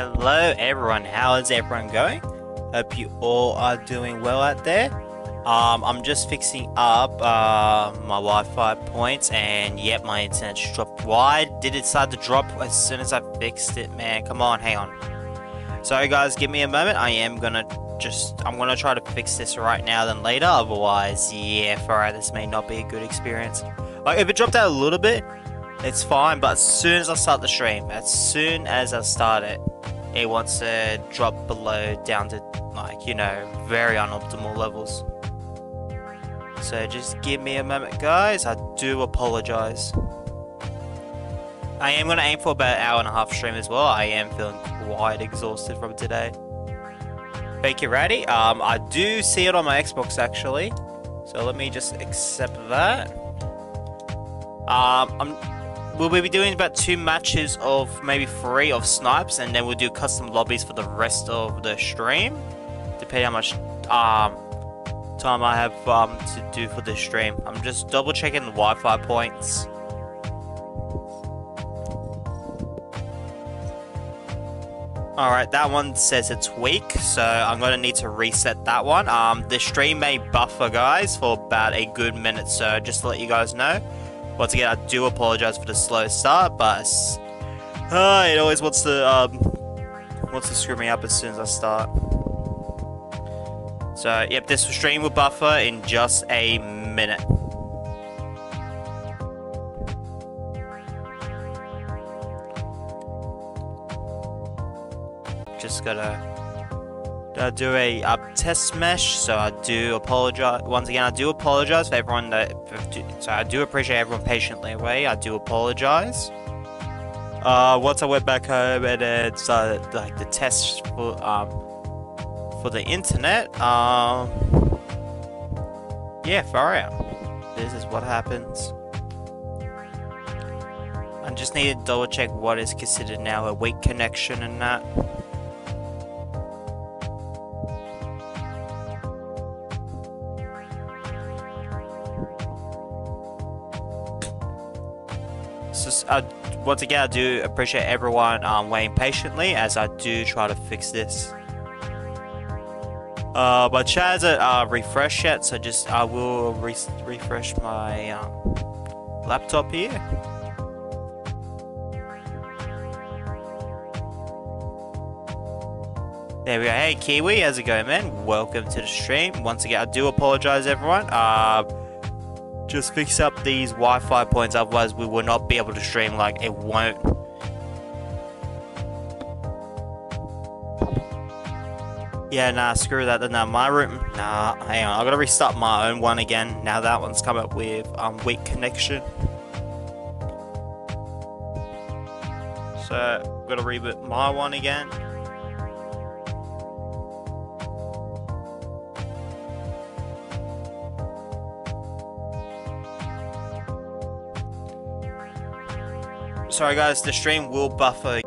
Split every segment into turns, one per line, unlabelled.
Hello everyone, how is everyone going? Hope you all are doing well out there. Um, I'm just fixing up uh, my Wi-Fi points and yep, my internet dropped. Why did it start to drop as soon as I fixed it, man? Come on, hang on. Sorry guys, give me a moment. I am gonna just, I'm gonna try to fix this right now than later. Otherwise, yeah, alright, this may not be a good experience. Like, if it dropped out a little bit, it's fine, but as soon as I start the stream, as soon as I start it, it wants to drop below down to like, you know, very unoptimal levels. So just give me a moment guys, I do apologize. I am going to aim for about an hour and a half stream as well, I am feeling quite exhausted from today. Thank you, Ratty. Um, I do see it on my Xbox actually, so let me just accept that. Um, I'm we'll be doing about two matches of maybe three of snipes, and then we'll do custom lobbies for the rest of the stream, depending how much um, time I have um, to do for this stream. I'm just double checking the Wi-Fi points. Alright, that one says it's weak, so I'm going to need to reset that one. Um, the stream may buffer, guys, for about a good minute, so just to let you guys know. Once again, I do apologize for the slow start, but uh, it always wants to um, wants to screw me up as soon as I start. So, yep, this stream will buffer in just a minute. Just gotta uh, do a uh, test mesh, so I do apologize. Once again, I do apologize for everyone that. So I do appreciate everyone patiently away. I do apologize. Uh, once I went back home and it's uh, like the test for um for the internet. Um, yeah, far out. This is what happens. I just need to double check what is considered now a weak connection and that. So, uh, once again, I do appreciate everyone um, waiting patiently as I do try to fix this. Uh, my chat hasn't uh, refreshed yet, so just I will re refresh my um, laptop here. There we go. Hey Kiwi, how's it going, man? Welcome to the stream. Once again, I do apologize, everyone. Uh, just fix up these Wi-Fi points, otherwise we will not be able to stream. Like it won't. Yeah, nah, screw that. Nah, my room. Nah, hang on. I gotta restart my own one again. Now that one's come up with um weak connection. So, gotta reboot my one again. Sorry guys, the stream will buffer.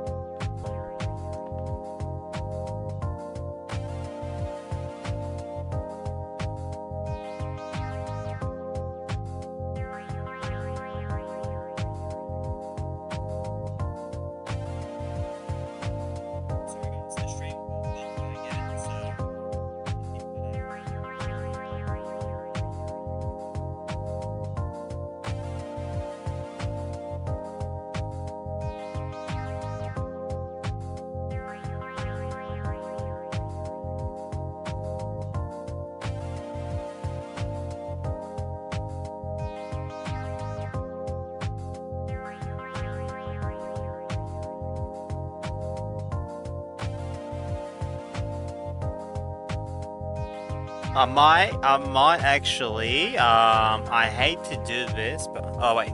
Might, I might actually, um, I hate to do this, but, oh wait.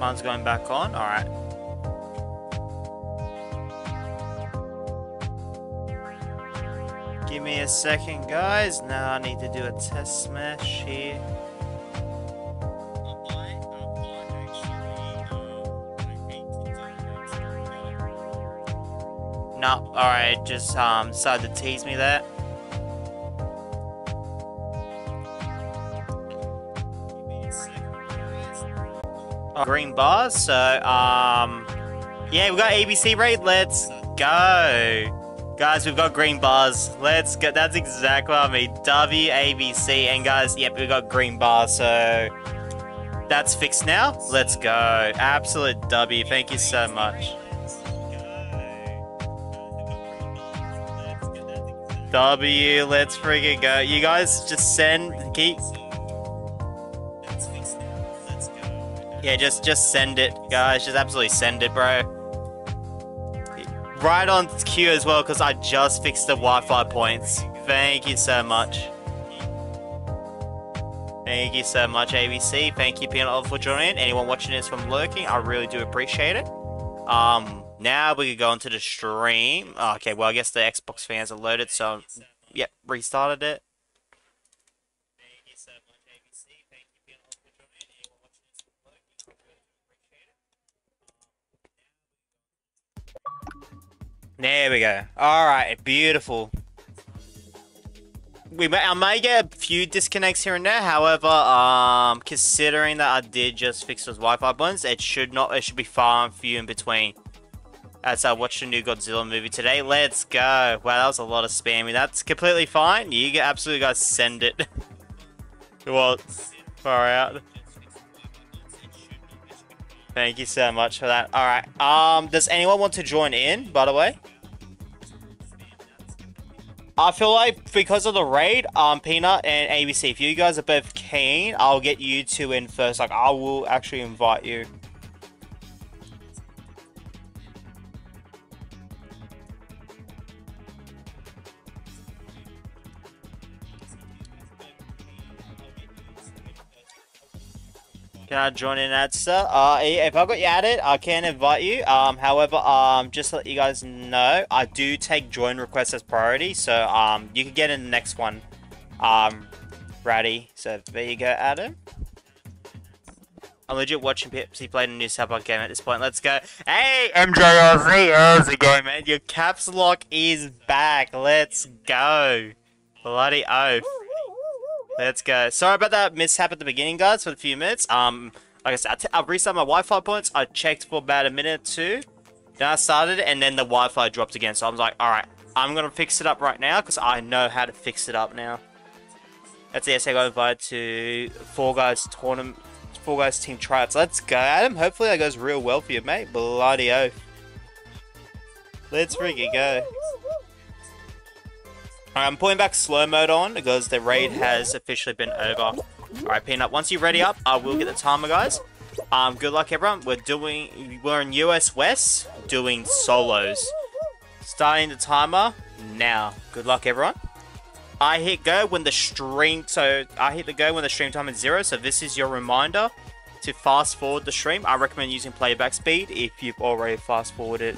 Mine's going back on, alright. Give me a second, guys. Now I need to do a test smash here. No, alright, just um, decided to tease me there. Green bars. So, um, Yeah, we got ABC raid. Let's go. Guys, we've got green bars. Let's go. That's exactly what I mean. W, ABC. And guys, yep, we got green bars. So that's fixed now. Let's go. Absolute W. Thank you so much. W, let's freaking go. You guys just send, keep. Yeah, just just send it, guys. Just absolutely send it, bro. Right on cue as well, because I just fixed the Wi-Fi points. Thank you so much. Thank you so much, ABC. Thank you, Peanut for joining. Anyone watching this from lurking, I really do appreciate it. Um, now we can go into the stream. Oh, okay, well, I guess the Xbox fans are loaded, so, yep, restarted it. There we go. Alright, beautiful. We may, I may get a few disconnects here and there. However, um, considering that I did just fix those Wi-Fi buttons, it should not. It should be far and few in between. As I watched the new Godzilla movie today. Let's go. Wow, that was a lot of spamming. That's completely fine. You absolutely guys send it. well, far out. Thank you so much for that. Alright. Um, does anyone want to join in, by the way? I feel like because of the raid, um, Peanut and ABC, if you guys are both keen, I'll get you two in first. Like, I will actually invite you. Can I join in Adsta? Uh, if I got you added, I can invite you. Um, however, um, just to let you guys know, I do take join requests as priority, so um, you can get in the next one. Um, Ratty. So there you go, Adam. I'm legit watching Pepsi play a new Cyberpunk game at this point. Let's go. Hey, MJRZ, how's it going, man? Your caps lock is back. Let's go. Bloody oath. Let's go. Sorry about that mishap at the beginning, guys, for a few minutes. Um, like I said, I, reset my Wi-Fi points. I checked for about a minute or two. Then I started, and then the Wi-Fi dropped again. So I was like, all right, I'm gonna fix it up right now because I know how to fix it up now. That's the I got invited to Fall Guys tournament, Fall Guys team tryouts. Let's go, Adam. Hopefully that goes real well for you, mate. Bloody oath. Let's freaking go. I'm putting back slow mode on because the raid has officially been over. Alright, Peanut, once you're ready up, I will get the timer, guys. Um, good luck, everyone. We're doing, we're in US West, doing solos. Starting the timer now. Good luck, everyone. I hit go when the stream, so I hit the go when the stream time is zero, so this is your reminder to fast forward the stream. I recommend using playback speed if you've already fast forwarded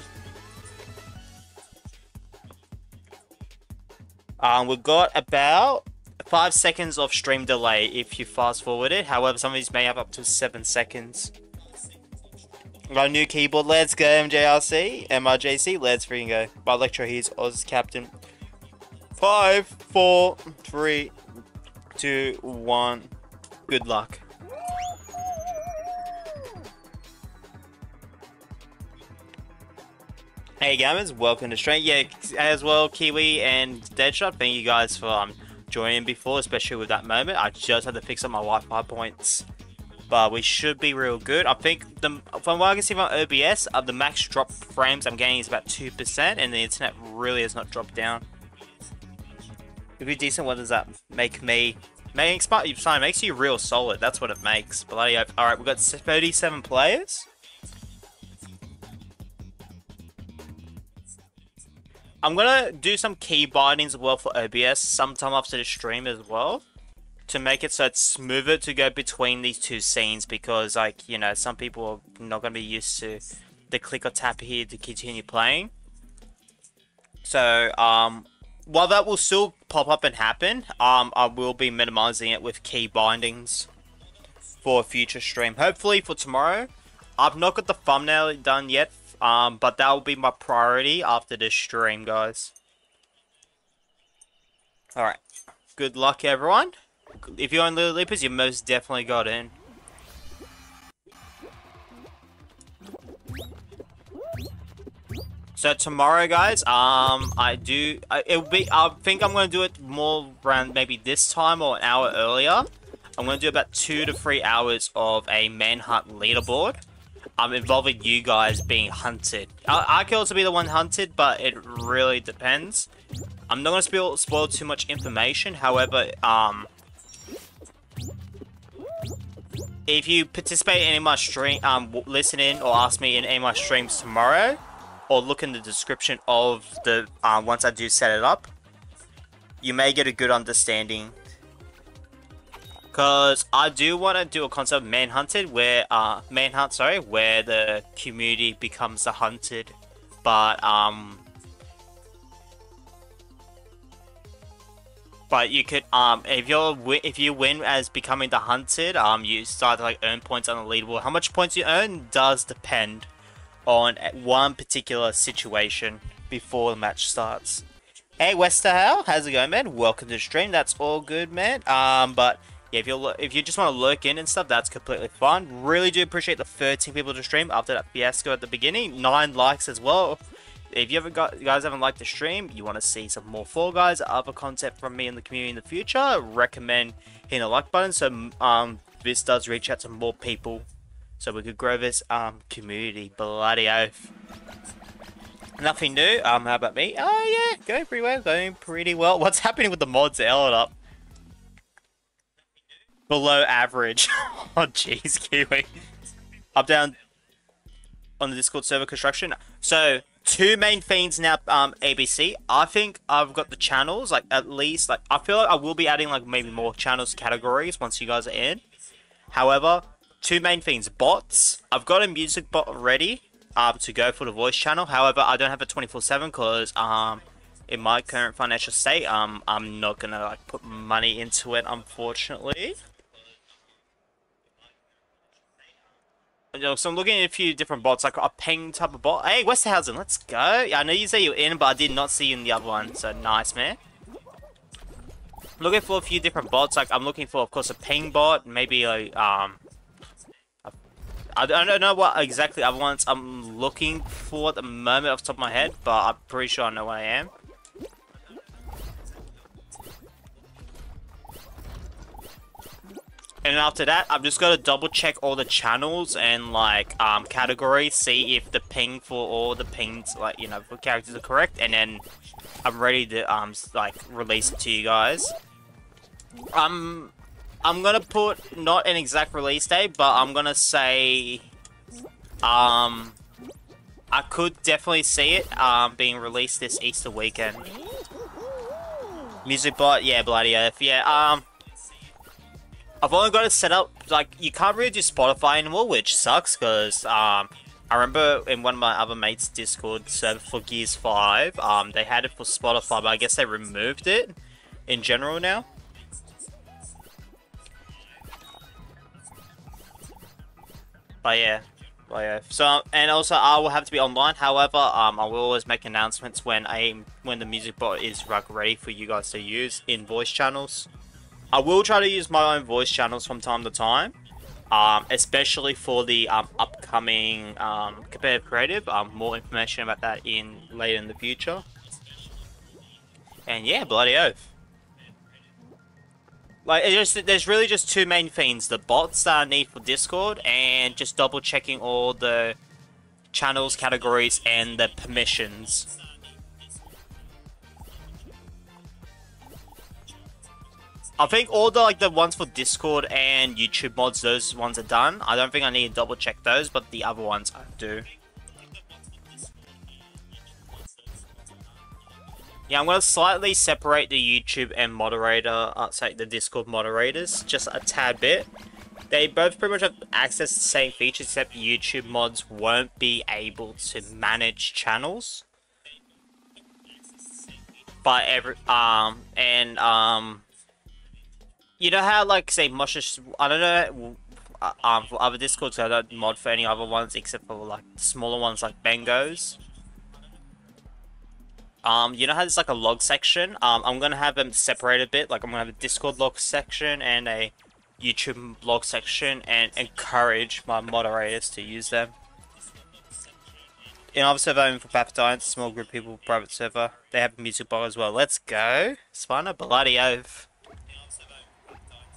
Um, we've got about five seconds of stream delay if you fast forward it. However, some of these may have up to seven seconds. Got a new keyboard. Let's go, MJRC. MRJC. Let's freaking go. My lecturer here's Oz Captain. Five, four, three, two, one. Good luck. Hey gamers, welcome to stream. Yeah, as well, Kiwi and Deadshot, thank you guys for um, joining before, especially with that moment. I just had to fix up my Wi-Fi points, but we should be real good. I think the from what I can see from OBS, uh, the max drop frames I'm getting is about two percent, and the internet really has not dropped down. If you're decent, what does that make me? Makes makes you real solid. That's what it makes. Bloody all right, we've got 37 players. I'm gonna do some key bindings as well for OBS sometime after the stream as well. To make it so it's smoother to go between these two scenes because like, you know, some people are not gonna be used to the click or tap here to continue playing. So, um, while that will still pop up and happen, um, I will be minimizing it with key bindings for a future stream. Hopefully for tomorrow. I've not got the thumbnail done yet um, but that will be my priority after this stream, guys. Alright. Good luck, everyone. If you're on Little Leapers, you most definitely got in. So tomorrow, guys, um, I do, I, it'll be, I think I'm going to do it more around maybe this time or an hour earlier. I'm going to do about two to three hours of a manhunt leaderboard. Um, involving you guys being hunted. I, I could also be the one hunted, but it really depends. I'm not going to spoil, spoil too much information, however, um, if you participate in any of my stream, um, listen in or ask me in any of my streams tomorrow, or look in the description of the, um, once I do set it up, you may get a good understanding. Because I do want to do a concept of manhunted, where, uh, manhunt, sorry, where the community becomes the hunted, but, um, But you could, um, if you're if you win as becoming the hunted, um, you start to like earn points on the leaderboard. How much points you earn does depend on one particular situation before the match starts. Hey Westerhal, how's it going, man? Welcome to the stream. That's all good, man. Um, but yeah, if you if you just want to lurk in and stuff, that's completely fine. Really do appreciate the 13 people to stream after that fiasco at the beginning. Nine likes as well if you ever got you guys haven't liked the stream, you want to see some more Fall Guys, other content from me in the community in the future, recommend hitting the like button so um this does reach out to more people, so we could grow this um community. Bloody oath. Nothing new. Um, how about me? Oh yeah, going pretty well. Going pretty well. What's happening with the mods? Held up. Below average. oh jeez, Kiwi. Up down on the Discord server construction. So two main themes now um abc i think i've got the channels like at least like i feel like i will be adding like maybe more channels categories once you guys are in however two main things bots i've got a music bot ready um to go for the voice channel however i don't have a 24 7 because um in my current financial state um i'm not gonna like put money into it unfortunately You know, so I'm looking at a few different bots, like a ping type of bot. Hey, Westerhausen, let's go. Yeah, I know you say you're in, but I did not see you in the other one, so nice, man. I'm looking for a few different bots, like I'm looking for, of course, a ping bot, maybe a, um... I don't know what exactly other ones I'm looking for at the moment off the top of my head, but I'm pretty sure I know what I am. And after that, I've just got to double check all the channels and like um, categories, see if the ping for all the pings, like you know, for characters are correct, and then I'm ready to um like release it to you guys. Um, I'm gonna put not an exact release date, but I'm gonna say um I could definitely see it um being released this Easter weekend. Music bot, yeah, bloody earth, yeah. Um, I've only got it set up, like, you can't really do Spotify anymore, which sucks, because, um, I remember in one of my other mates' Discord server for Gears 5, um, they had it for Spotify, but I guess they removed it in general now. But yeah, but yeah. So and also I will have to be online. However, um, I will always make announcements when I when the music bot is like ready for you guys to use in voice channels. I will try to use my own voice channels from time to time. Um, especially for the um, upcoming um, competitive creative. Um, more information about that in later in the future. And yeah, bloody oath. Like, just, there's really just two main things. The bots that I need for Discord and just double checking all the channels, categories, and the permissions. I think all the like the ones for Discord and YouTube mods, those ones are done. I don't think I need to double check those, but the other ones I do. Yeah, I'm to slightly separate the YouTube and moderator, uh, sorry, the Discord moderators, just a tad bit. They both pretty much have access to the same features, except YouTube mods won't be able to manage channels. But every, um, and, um, you know how, like, say, Moshe, I don't know, uh, um, for other Discords, I don't mod for any other ones except for, like, smaller ones like Bengos. Um, you know how there's, like, a log section? Um, I'm gonna have them separate a bit, like, I'm gonna have a Discord log section and a YouTube log section and encourage my moderators to use them. in other server I'm for Papadines, small group people, private server. They have a music bar as well. Let's go. Spina bloody oath.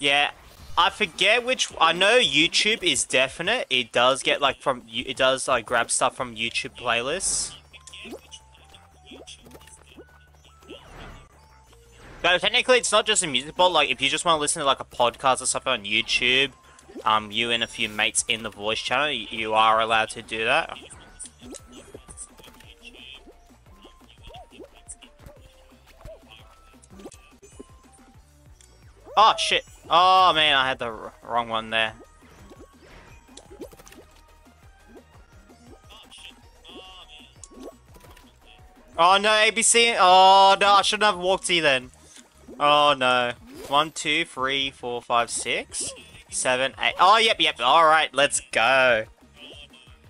Yeah, I forget which. I know YouTube is definite. It does get like from. It does like grab stuff from YouTube playlists. But technically, it's not just a music bot. Like, if you just want to listen to like a podcast or something on YouTube, um, you and a few mates in the voice channel, you, are allowed to do that. Oh shit! Oh man, I had the wrong one there. Oh no, ABC! Oh no, I shouldn't have walked E then. Oh no. One, two, three, four, five, six, seven, eight. Oh, yep, yep. Alright, let's go.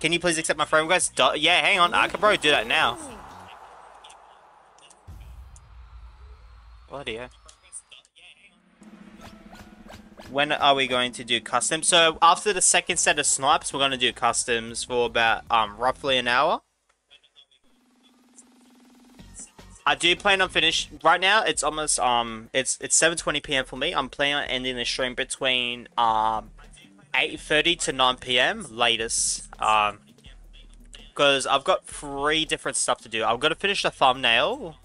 Can you please accept my friend request? Do yeah, hang on. I can probably do that now. Bloody hell. When are we going to do customs? So, after the second set of snipes, we're going to do customs for about, um, roughly an hour. I do plan on finish right now. It's almost um, it's it's 7:20 p.m. for me. I'm planning on ending the stream between um, 8:30 to 9 p.m. latest. Um, because I've got three different stuff to do. I've got to finish the thumbnail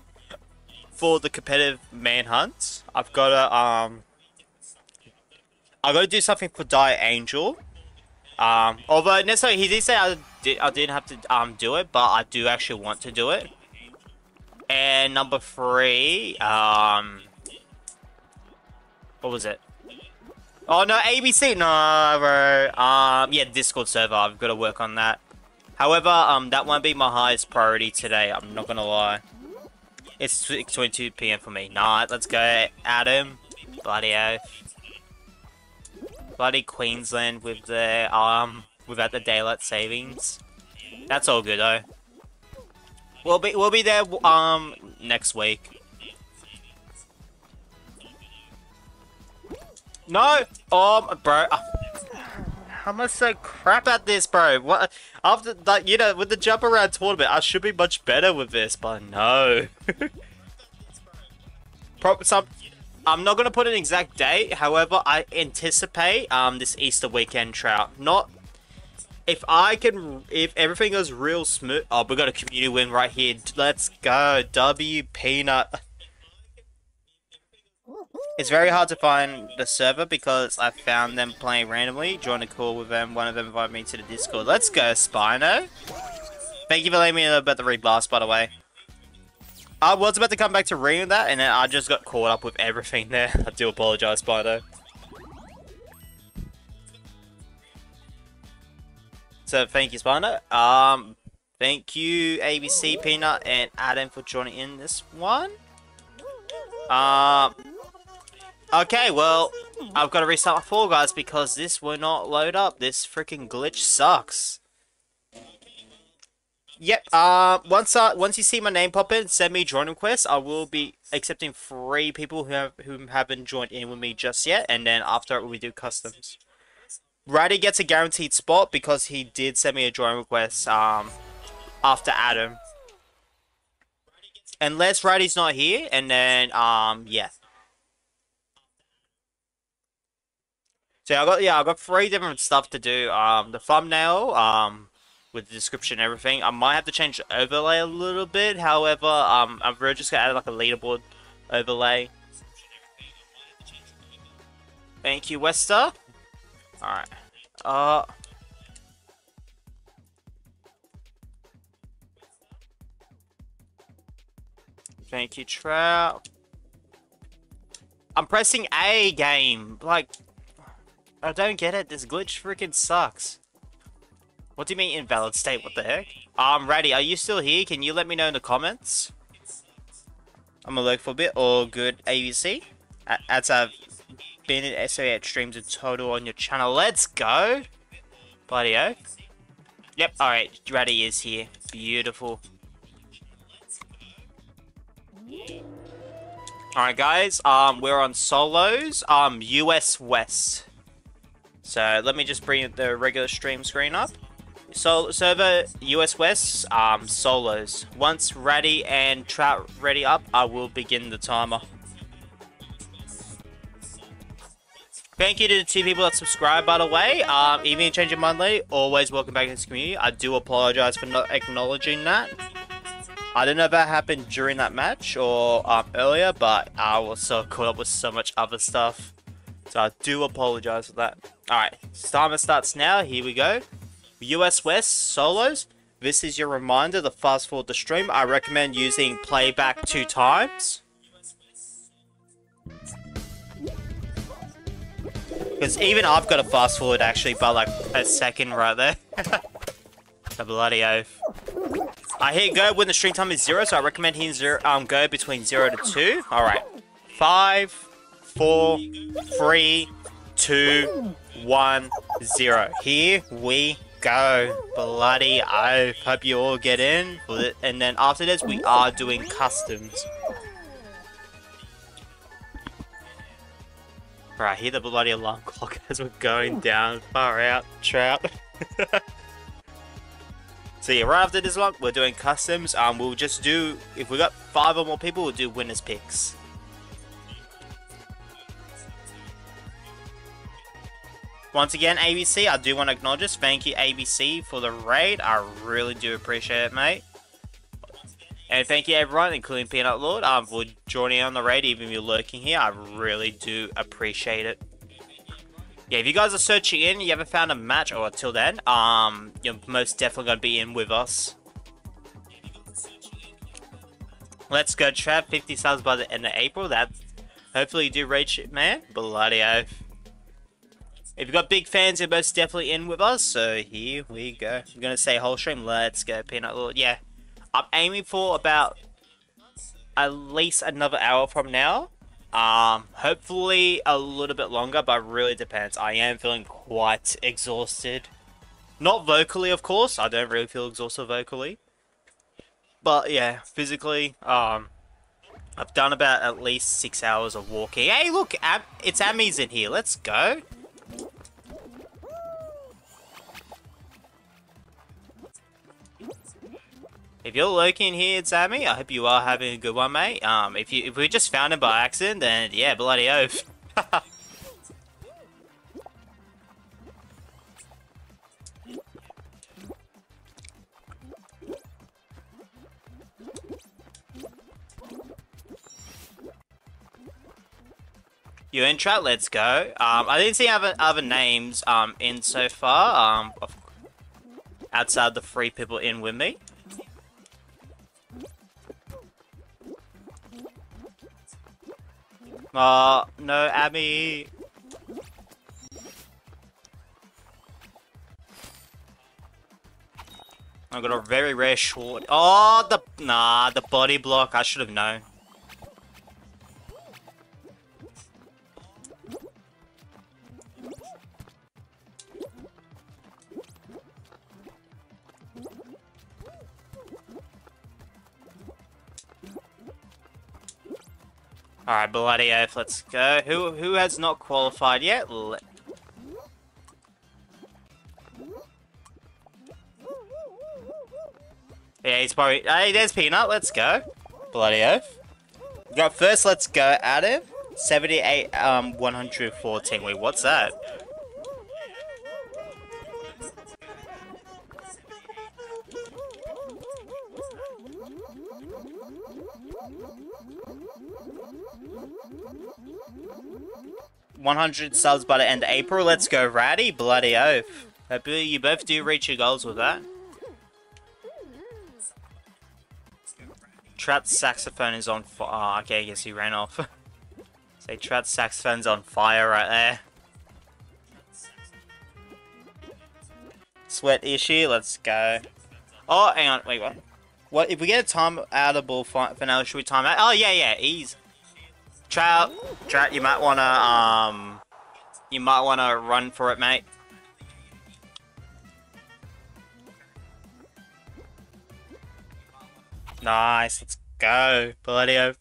for the competitive manhunt. I've got to um, I got to do something for Die Angel. Um, although necessarily he did say I did I didn't have to um do it, but I do actually want to do it. And number three, um, what was it? Oh no, ABC, no, bro. Um, yeah, Discord server. I've got to work on that. However, um, that won't be my highest priority today. I'm not gonna lie. It's 6:22 p.m. for me. Nah, let's go, Adam. Bloody oath. Bloody Queensland with the um, without the daylight savings. That's all good though. We'll be we'll be there um next week. No, oh bro, how am I so crap at this, bro? What after like you know with the jump around tournament, I should be much better with this, but no. Pro some, I'm not gonna put an exact date. However, I anticipate um this Easter weekend trout. Not if I can, if everything goes real smooth. Oh, we got a community win right here. Let's go, W Peanut. It's very hard to find the server because I found them playing randomly. Joined a call with them. One of them invited me to the Discord. Let's go, Spino. Thank you for letting me know about the reblast, by the way. I was about to come back to reading that, and then I just got caught up with everything there. I do apologize, Spino. So thank you, Spina. Um, thank you, ABC Peanut and Adam for joining in this one. Um, okay, well, I've got to restart my Fall Guys because this will not load up. This freaking glitch sucks. Yep. Uh, once uh, once you see my name pop in, send me join request. I will be accepting three people who have who haven't joined in with me just yet, and then after it, we do customs. Ryder gets a guaranteed spot because he did send me a join request um, after Adam. Unless Ryder's not here, and then, um, yeah. So I got, yeah, I got three different stuff to do. Um, the thumbnail, um, with the description and everything. I might have to change the overlay a little bit. However, um, I'm really just gonna add like a leaderboard overlay. Thank you, Wester. Alright. Uh... Thank you, Trout. I'm pressing A game. Like, I don't get it. This glitch freaking sucks. What do you mean invalid state? What the heck? I'm um, ready. Are you still here? Can you let me know in the comments? I'm gonna look for a bit. All good, ABC. As I've been in SO8 streams in total on your channel. Let's go! Bloody oh. Yep, alright, Ready is here. Beautiful. Alright guys, um, we're on solos, um, US West. So let me just bring the regular stream screen up. So server US West um, solos. Once Ratty and Trout ready up, I will begin the timer. Thank you to the two people that subscribed, by the way. Um, even changing monthly, always welcome back to this community. I do apologize for not acknowledging that. I don't know if that happened during that match or um, earlier, but I was so caught up with so much other stuff. So I do apologize for that. Alright, timer starts now. Here we go. US West solos. This is your reminder to fast forward the stream. I recommend using playback two times. Because even I've got to fast forward actually by like a second right there. the bloody oath. I hit go when the stream time is zero, so I recommend hitting zero, um, go between zero to two. All right, five, four, three, two, one, zero. Here we go. Bloody oath. Hope you all get in. And then after this, we are doing customs. Right, hear the bloody alarm clock as we're going down. Far out, trout. So yeah, right after this one, we're doing customs. Um, we'll just do, if we got five or more people, we'll do winners picks. Once again, ABC, I do want to acknowledge this. Thank you, ABC, for the raid. I really do appreciate it, mate. And thank you, everyone, including Peanut Lord, um, for joining on the raid, even if you're lurking here. I really do appreciate it yeah, if you guys are searching in, you haven't found a match, or until then, um, you're most definitely going to be in with us. Let's go, Trav. 50 subs by the end of April. That hopefully you do reach it, man. Bloody oath. If you've got big fans, you're most definitely in with us. So here we go. I'm going to say whole stream. Let's go, Peanut Lord. Yeah. I'm aiming for about at least another hour from now. Um, hopefully a little bit longer, but really depends. I am feeling quite exhausted. Not vocally, of course. I don't really feel exhausted vocally. But yeah, physically, um, I've done about at least six hours of walking. Hey, look, Am it's Ami's in here. Let's go. If you're lurking here, Sammy, I hope you are having a good one, mate. Um, if you if we just found him by accident, then yeah, bloody oath. You in chat? Let's go. Um, I didn't see other other names um in so far. Um, outside the three people in with me. Uh, no, Abby. I got a very rare short. Oh, the nah, the body block. I should have known. Alright, bloody oath, let's go. Who who has not qualified yet? Yeah, he's probably... Hey, there's Peanut, let's go. Bloody oath. Got first, let's go, Adam. 78, um, 114. Wait, what's that? 100 subs by the end of April. Let's go, Ratty. Bloody oath. Hope you both do reach your goals with that. Trout's saxophone is on fire. Oh, okay, I guess he ran off. Say Trout's saxophone's on fire right there. Sweat issue, let's go. Oh, hang on, wait, what? What, if we get a time out of outable finale, should we time out? Oh, yeah, yeah, ease. Trout, Trout, you might wanna, um, you might wanna run for it, mate. Nice, let's go, Palladio.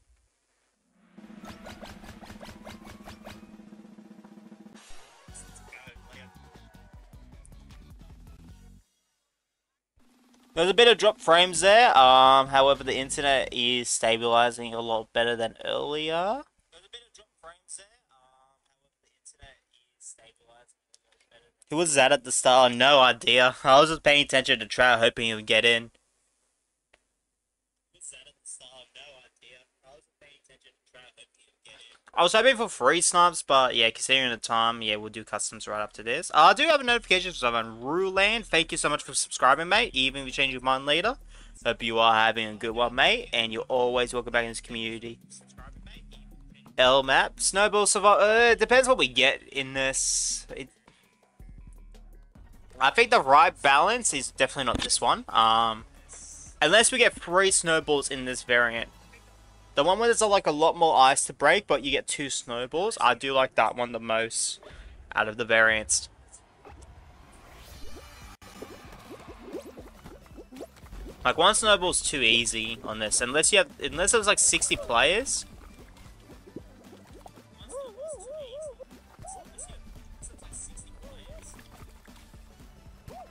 There's a bit of drop frames there. Um, however, the internet is stabilizing a lot better than earlier. Who was that at the start? No idea. I was just paying attention to Trout, hoping he would get in. I was hoping for free snipes, but yeah, considering the time, yeah, we'll do customs right after this. Uh, I do have a notification from on Ruland. Thank you so much for subscribing, mate. Even if you change your mind later. Hope you are having a good one, mate. And you're always welcome back in this community. L map. Snowball survival. Uh, it depends what we get in this. It, I think the right balance is definitely not this one. Um, unless we get three snowballs in this variant. The one where there's like a lot more ice to break, but you get two snowballs. I do like that one the most out of the variants. Like one snowball's too easy on this, unless you have, unless there's like 60 players.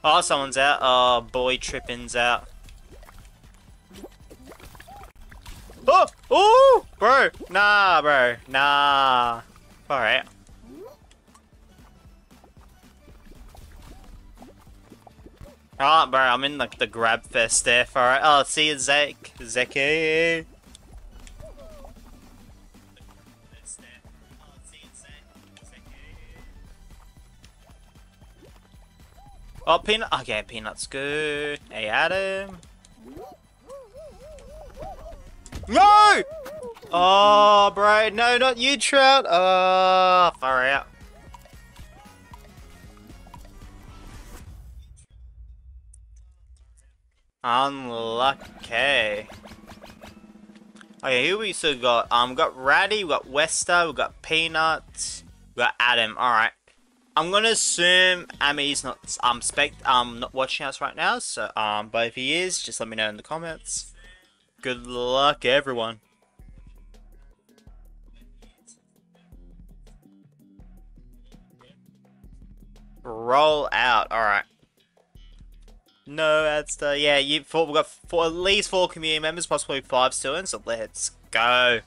Oh, someone's out. Oh, boy, tripping's out. Oh! Oh! Bro! Nah, bro. Nah. Alright. Oh, ah, bro, I'm in like the grab fest there. Alright. Oh, see you, Zek. Zeki. Oh, peanut. Okay, peanut's good. Hey, Adam. No! Oh, bro. No, not you, Trout. Oh, far out. Unlucky. Okay, here we still got, um, got Ratty, we got Wester, we got Peanut, we got Adam. Alright. I'm gonna assume Ami's not, um, spec, um, not watching us right now, so, um, but if he is, just let me know in the comments. Good luck, everyone. Roll out. Alright. No, the... Yeah, you, we've got four, at least four community members, possibly five still in, so let's go.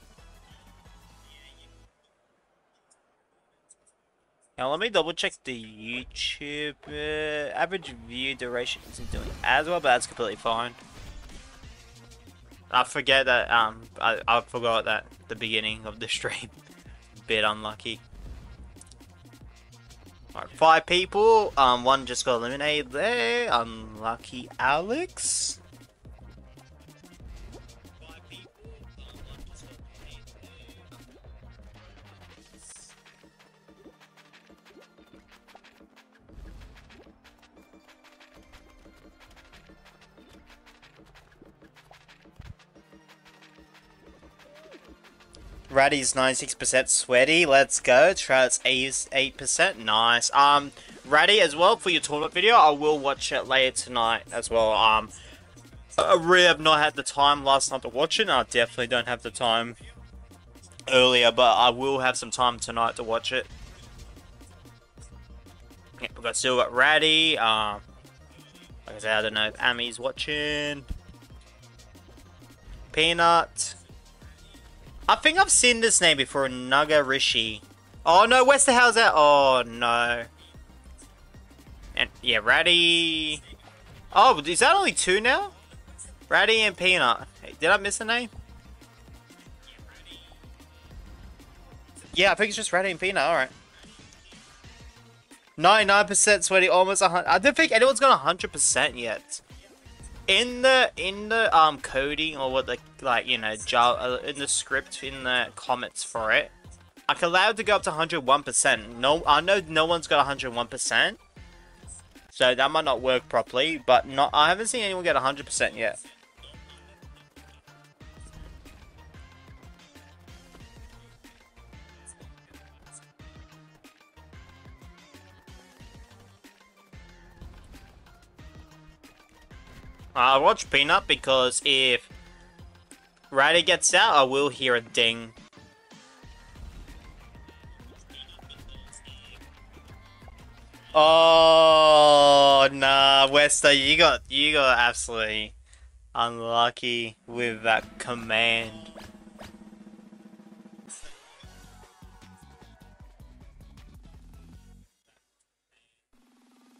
Now, let me double check the YouTube. Uh, average view duration isn't doing as well, but that's completely fine. I forget that, um, I, I forgot that the beginning of the stream. Bit unlucky. Alright, five people, um, one just got eliminated there, unlucky Alex. Ratty's 96% sweaty. Let's go. Trout's 8%. Nice. Um, Ratty as well for your tournament video. I will watch it later tonight as well. Um, I really have not had the time last night to watch it. I definitely don't have the time earlier, but I will have some time tonight to watch it. We've got still got Ratty. Um, like I said, I don't know if Ami's watching. Peanut. I think I've seen this name before, Nagarishi. Oh no, Westerhouse out. Oh no. And yeah, Ratty. Oh, is that only two now? Ratty and Peanut. Hey, did I miss a name? Yeah, I think it's just Ratty and Peanut. All right. 99% sweaty, almost 100. I don't think anyone's got 100% yet in the in the um coding or what the like you know uh, in the script in the comments for it, I can allow it to go up to 101%. No, I know no one's got 101%, so that might not work properly. But not, I haven't seen anyone get 100% yet. I watch Peanut because if Ratty gets out, I will hear a ding. Oh. Nah, Wester, you got you got absolutely unlucky with that command.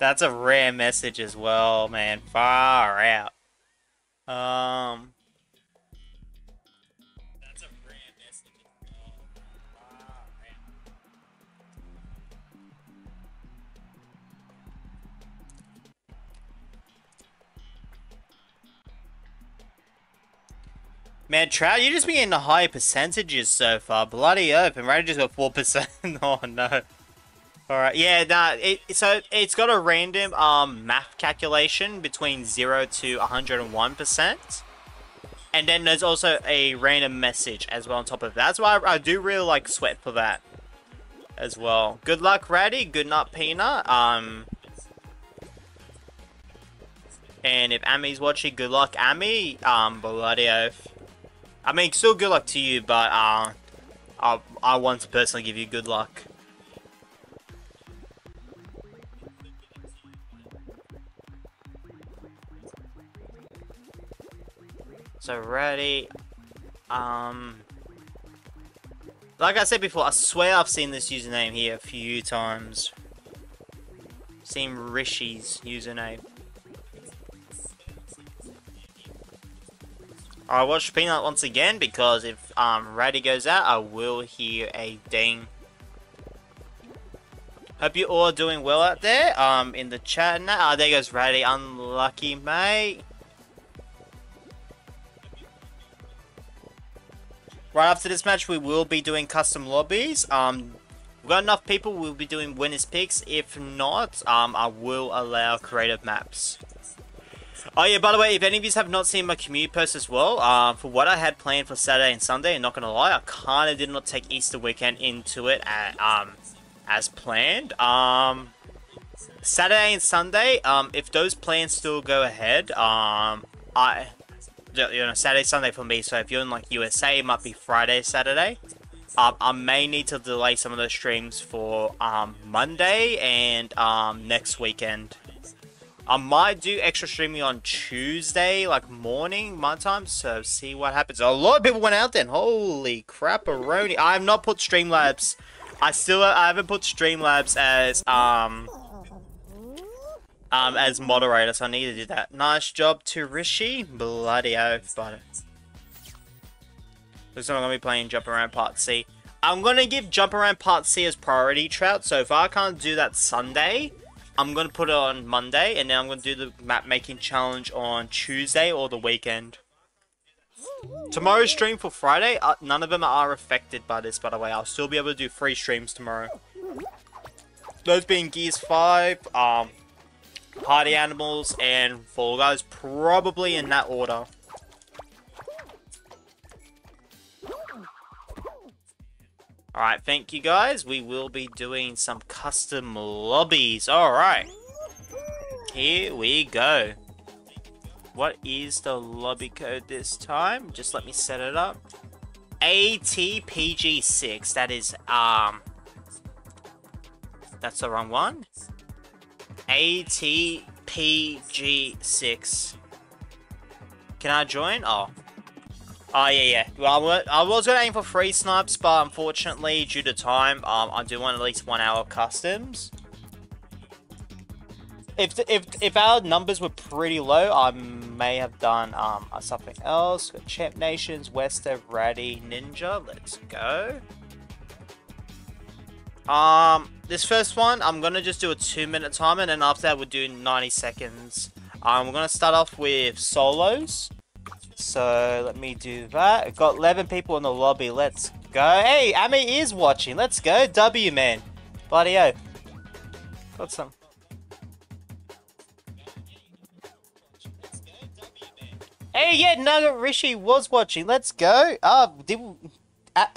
That's a rare message as well, man. Far out. Um. Man, Trout, you just been getting the high percentages so far. Bloody open. Right, just got 4%. oh, no. Alright, yeah, nah, it, so it's got a random um, math calculation between 0 to 101%. And then there's also a random message as well on top of that. That's why I, I do really like Sweat for that as well. Good luck, Ratty. Good luck, Peanut. Um, and if Ami's watching, good luck, Ami. Um, bloody oath. I mean, still good luck to you, but uh, I, I want to personally give you good luck. So ready. Um, like I said before, I swear I've seen this username here a few times. Seen Rishi's username. I watch Peanut once again because if um, Ratty goes out, I will hear a ding. Hope you all are doing well out there. Um, in the chat now. Ah, oh, there goes Ratty. Unlucky, mate. Right after this match, we will be doing custom lobbies. Um, we've got enough people, we'll be doing winners picks. If not, um, I will allow creative maps. Oh yeah, by the way, if any of you have not seen my community post as well, um, for what I had planned for Saturday and Sunday, and not gonna lie, I kind of did not take Easter weekend into it at, um, as planned. Um, Saturday and Sunday, um, if those plans still go ahead, um, I you know, Saturday, Sunday for me. So if you're in like USA, it might be Friday, Saturday. Um, I may need to delay some of those streams for um, Monday and um, next weekend. I might do extra streaming on Tuesday, like morning, my time, so see what happens. A lot of people went out then. Holy crap, Aroni. I have not put Streamlabs. I still I haven't put Streamlabs as um um, as moderator, so I need to do that. Nice job to Rishi. Bloody oath, but looks like I'm gonna be playing Jump Around Part C. I'm gonna give Jump Around Part C as priority trout, so if I can't do that Sunday, I'm gonna put it on Monday, and then I'm gonna do the map making challenge on Tuesday or the weekend. Tomorrow's stream for Friday, uh, none of them are affected by this, by the way. I'll still be able to do free streams tomorrow. Those being Gears 5, um, Party Animals, and Fall Guys, probably in that order. Alright, thank you guys. We will be doing some custom lobbies. Alright. Here we go. What is the lobby code this time? Just let me set it up. ATPG6. That is, um... That's the wrong one. ATPG6. Can I join? Oh. Oh, yeah, yeah. Well, I was going to aim for free snipes, but unfortunately, due to time, um, I do want at least one hour customs. If, if, if our numbers were pretty low, I may have done um, something else. Champ Nations, Wester, Ratty, Ninja. Let's go. Um, this first one, I'm going to just do a 2 minute timer, and then after that we'll do 90 seconds. Um, we're going to start off with solos. So, let me do that. I've got 11 people in the lobby. Let's go. Hey, Ami is watching. Let's go. W, man. Bloody O. Got some. Hey, yeah, Nugget Rishi was watching. Let's go. Oh, did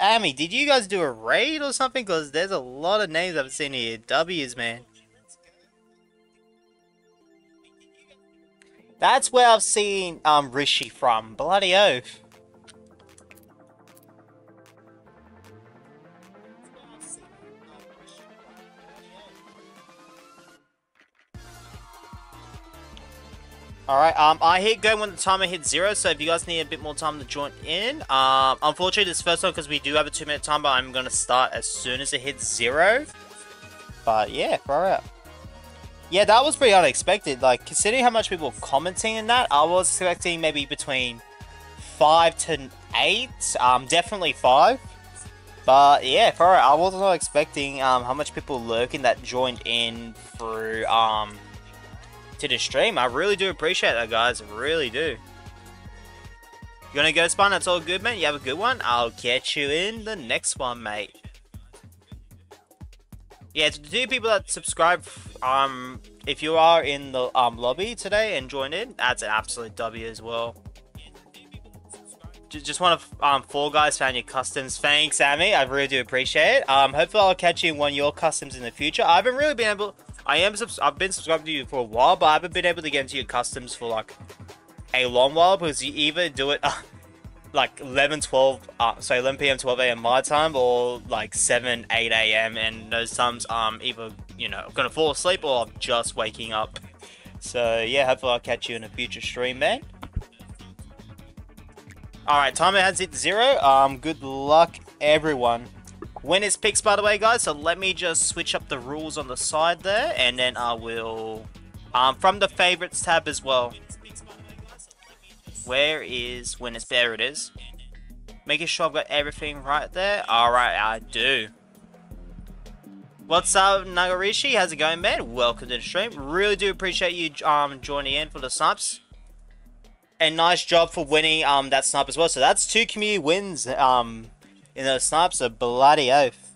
Amy, did you guys do a raid or something? Because there's a lot of names I've seen here. W's, man. That's where I've seen um, Rishi from. Bloody oath. Alright, um, I hit go when the timer hits zero, so if you guys need a bit more time to join in, um, unfortunately this first one, because we do have a two minute timer, I'm gonna start as soon as it hits zero. But yeah, far out. Yeah, that was pretty unexpected, like, considering how much people were commenting in that, I was expecting maybe between five to eight, um, definitely five. But yeah, far out, I was not expecting, um, how much people lurking that joined in through, um, to the stream. I really do appreciate that, guys. Really do. You gonna go spawn? That's all good, man. You have a good one. I'll catch you in the next one, mate. Yeah, to the two people that subscribe, um, if you are in the um lobby today and join in, that's an absolute W as well. Just want to um, Fall Guys found your customs. Thanks, Sammy. I really do appreciate it. Um, hopefully I'll catch you in one of your customs in the future. I haven't really been able I am I've been subscribed to you for a while, but I haven't been able to get into your customs for like a long while because you either do it uh, like 11, 12, uh, so 11 p.m., 12 a.m. my time, or like 7, 8 a.m. And those times I'm either you know gonna fall asleep or I'm just waking up. So yeah, hopefully I'll catch you in a future stream, man. Alright, timer has hit zero. Um, good luck, everyone. When it's picks, by the way, guys, so let me just switch up the rules on the side there, and then I will, um, from the favorites tab as well. Where is, when it's, there it is. Making sure I've got everything right there. Alright, I do. What's up, Nagarishi? How's it going, man? Welcome to the stream. Really do appreciate you um, joining in for the snipes. And nice job for winning um, that snipe as well. So that's two community wins um, in those snipes, a bloody oath.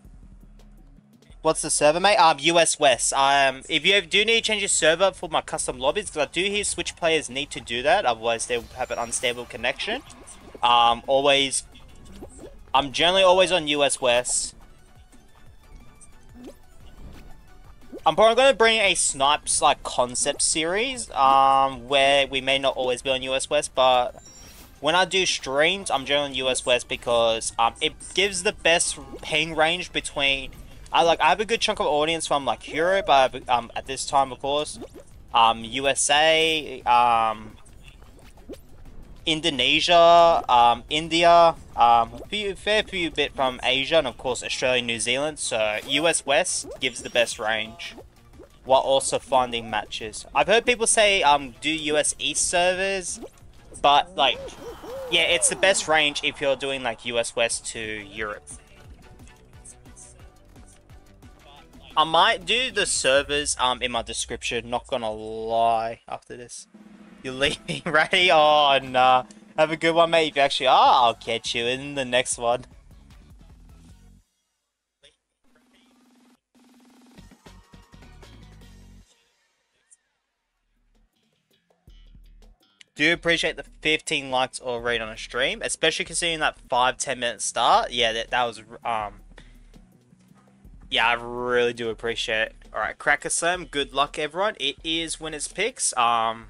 What's the server, mate? Um, US West. Um, if you do need to change your server for my custom lobbies, because I do hear Switch players need to do that, otherwise they'll have an unstable connection. Um, always, I'm generally always on US West. I'm probably going to bring a Snipes like concept series, um, where we may not always be on US West, but when I do streams, I'm generally US West because um, it gives the best ping range between. I like I have a good chunk of audience from like Europe. I have, um, at this time, of course, um, USA, um, Indonesia, um, India, um, a few, fair few bit from Asia, and of course Australia, New Zealand. So US West gives the best range, while also finding matches. I've heard people say um, do US East servers but, like, yeah, it's the best range if you're doing, like, US West to Europe. I might do the servers um in my description, not gonna lie, after this. You're leaving, ready? Oh, nah. Have a good one, mate. If you actually are, I'll catch you in the next one. Do appreciate the 15 likes already on a stream, especially considering that 5-10 minute start. Yeah, that, that was, um, yeah, I really do appreciate it. Alright, Cracker Slam, good luck everyone. It is it's picks, um,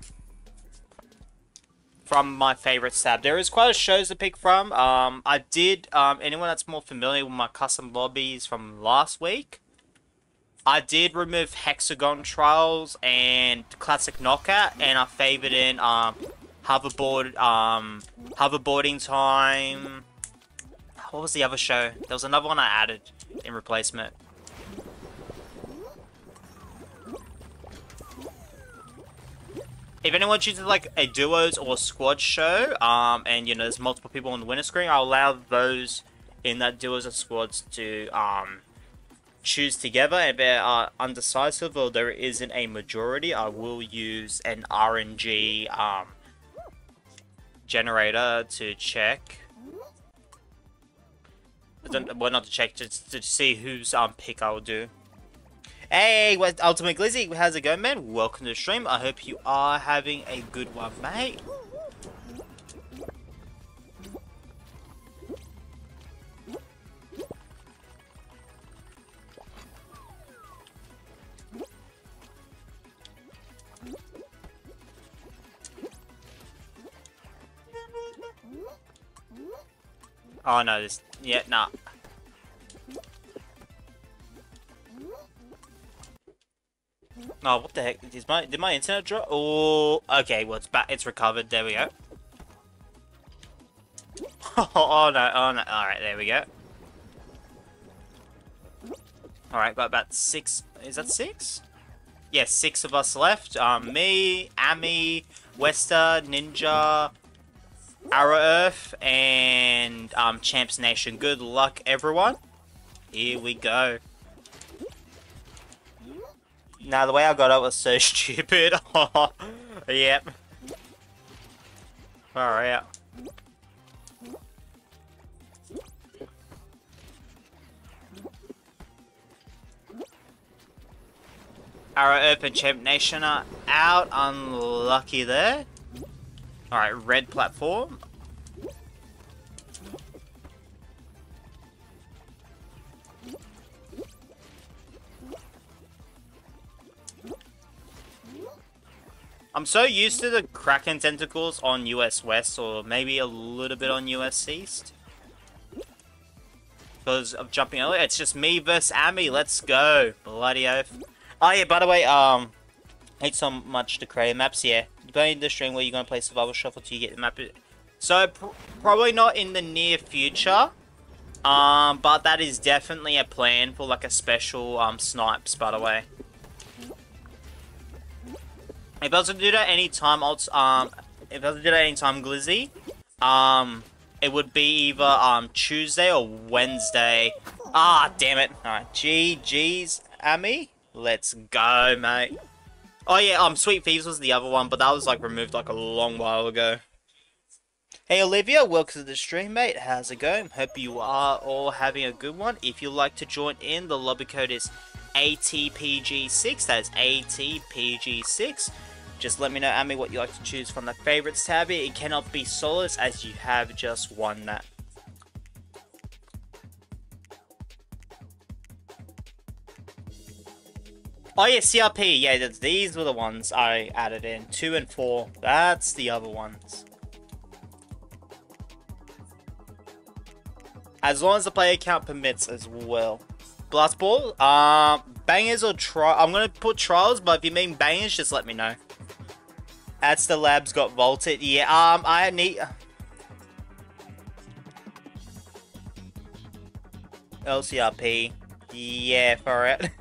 from my favorite tab. There is quite a shows to pick from. Um, I did, um, anyone that's more familiar with my custom lobbies from last week, I did remove Hexagon Trials and Classic Knockout, and I favored in um, hoverboard, um, hoverboarding time. What was the other show? There was another one I added in replacement. If anyone chooses like a duos or squad show, um, and you know there's multiple people on the winner screen, I'll allow those in that duos or squads to um, choose together. If they are undecisive or there isn't a majority, I will use an RNG um, generator to check. Well, not to check, just to see whose um pick I will do. Hey, what Ultimate Glizzy, how's it going, man? Welcome to the stream. I hope you are having a good one, mate. Oh no, this. Yeah, nah. Oh, what the heck? Is my did my internet drop? Oh, okay. Well, it's back. It's recovered. There we go. oh no! Oh no! All right, there we go. All right, got about six. Is that six? Yes, yeah, six of us left. Um, me, Ami, Wester, Ninja, Arrow Earth, and um, Champs Nation. Good luck, everyone. Here we go. Now, the way I got it was so stupid. yep. Alright. Arrow Earth and Champ Nation are out. Unlucky there. Alright, red platform. I'm so used to the Kraken tentacles on US West, or maybe a little bit on US East. Because of jumping earlier. It's just me versus Ami. Let's go. Bloody oath. Oh yeah, by the way, um, hate so much to create maps, yeah. Depending the stream where you're going to play Survival Shuffle till you get the map. So, pr probably not in the near future. Um, but that is definitely a plan for like a special, um, snipes, by the way. If I was to do that any time, um, if I was to do that any time, Glizzy, um, it would be either, um, Tuesday or Wednesday. Ah, damn it. Alright, GG's, Ami. Let's go, mate. Oh yeah, um, Sweet Thieves was the other one, but that was like removed like a long while ago. Hey Olivia, welcome to the stream, mate. How's it going? Hope you are all having a good one. If you'd like to join in, the lobby code is ATPG6. That's ATPG6. Just let me know, Ami, what you like to choose from the favorites tab. It cannot be Solos as you have just won that. Oh yeah, CRP. Yeah, these were the ones I added in. Two and four. That's the other ones. As long as the player count permits as well. Blast ball. Um, bangers or try. I'm gonna put trials, but if you mean bangers, just let me know. That's the labs got vaulted. Yeah. Um, I need. LCRP. Yeah, for it.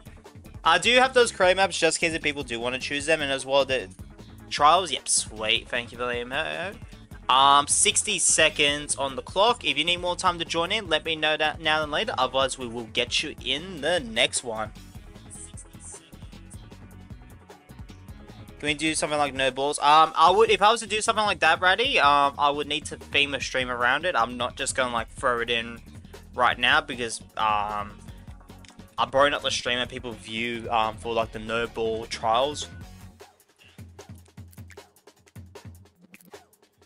I do have those crow maps just in case if people do want to choose them, and as well the trials. Yep, sweet. Thank you me Um, 60 seconds on the clock. If you need more time to join in, let me know that now and later. Otherwise, we will get you in the next one. Can we do something like no balls? Um, I would if I was to do something like that, Ratty. Um, I would need to theme a stream around it. I'm not just gonna like throw it in right now because um, I'm probably not the streamer people view um, for like the no ball trials.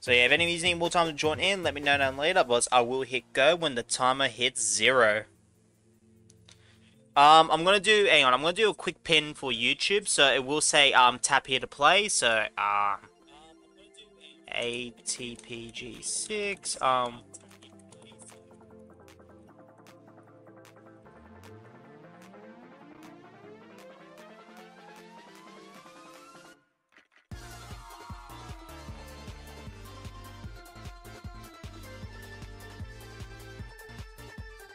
So yeah, if any of you need more time to join in, let me know down later, but I will hit go when the timer hits zero. Um, I'm gonna do, hang on, I'm gonna do a quick pin for YouTube, so it will say, um, tap here to play, so, um, ATPG6, um,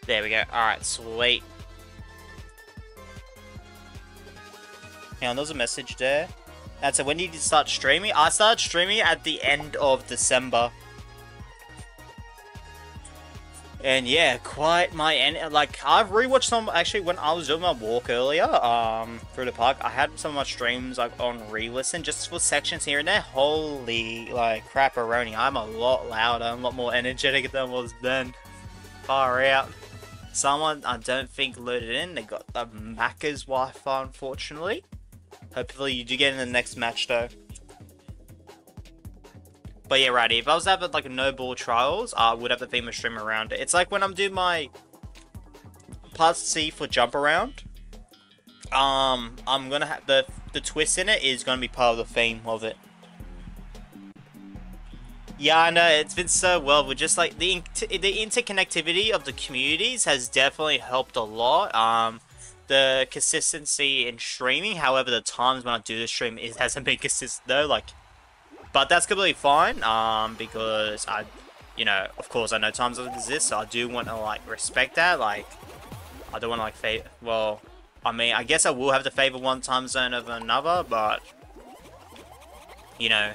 There we go. Alright, sweet. Hang on, there's a message there. That's it. When did you start streaming? I started streaming at the end of December. And yeah, quite my end. Like I've rewatched some. Actually, when I was doing my walk earlier, um, through the park, I had some of my streams like on re-listen just for sections here and there. Holy like crap-a-roni! I'm a lot louder, I'm a lot more energetic than I was then. Far out. Someone I don't think loaded in. They got the Macca's Wi-Fi, unfortunately. Hopefully you do get in the next match though. But yeah, righty. If I was having like no ball trials, I would have the theme of stream around it. It's like when I'm doing my part C for jump around. Um, I'm gonna have the the twist in it is gonna be part of the theme of it. Yeah, I know, it's been so well, but just like the the interconnectivity of the communities has definitely helped a lot. Um, the consistency in streaming. However, the times when I do the stream it hasn't been consistent though. Like, but that's completely fine. Um, because I, you know, of course I know times don't exist, so I do want to like respect that. Like, I don't want to like favor. Well, I mean, I guess I will have to favor one time zone over another, but you know,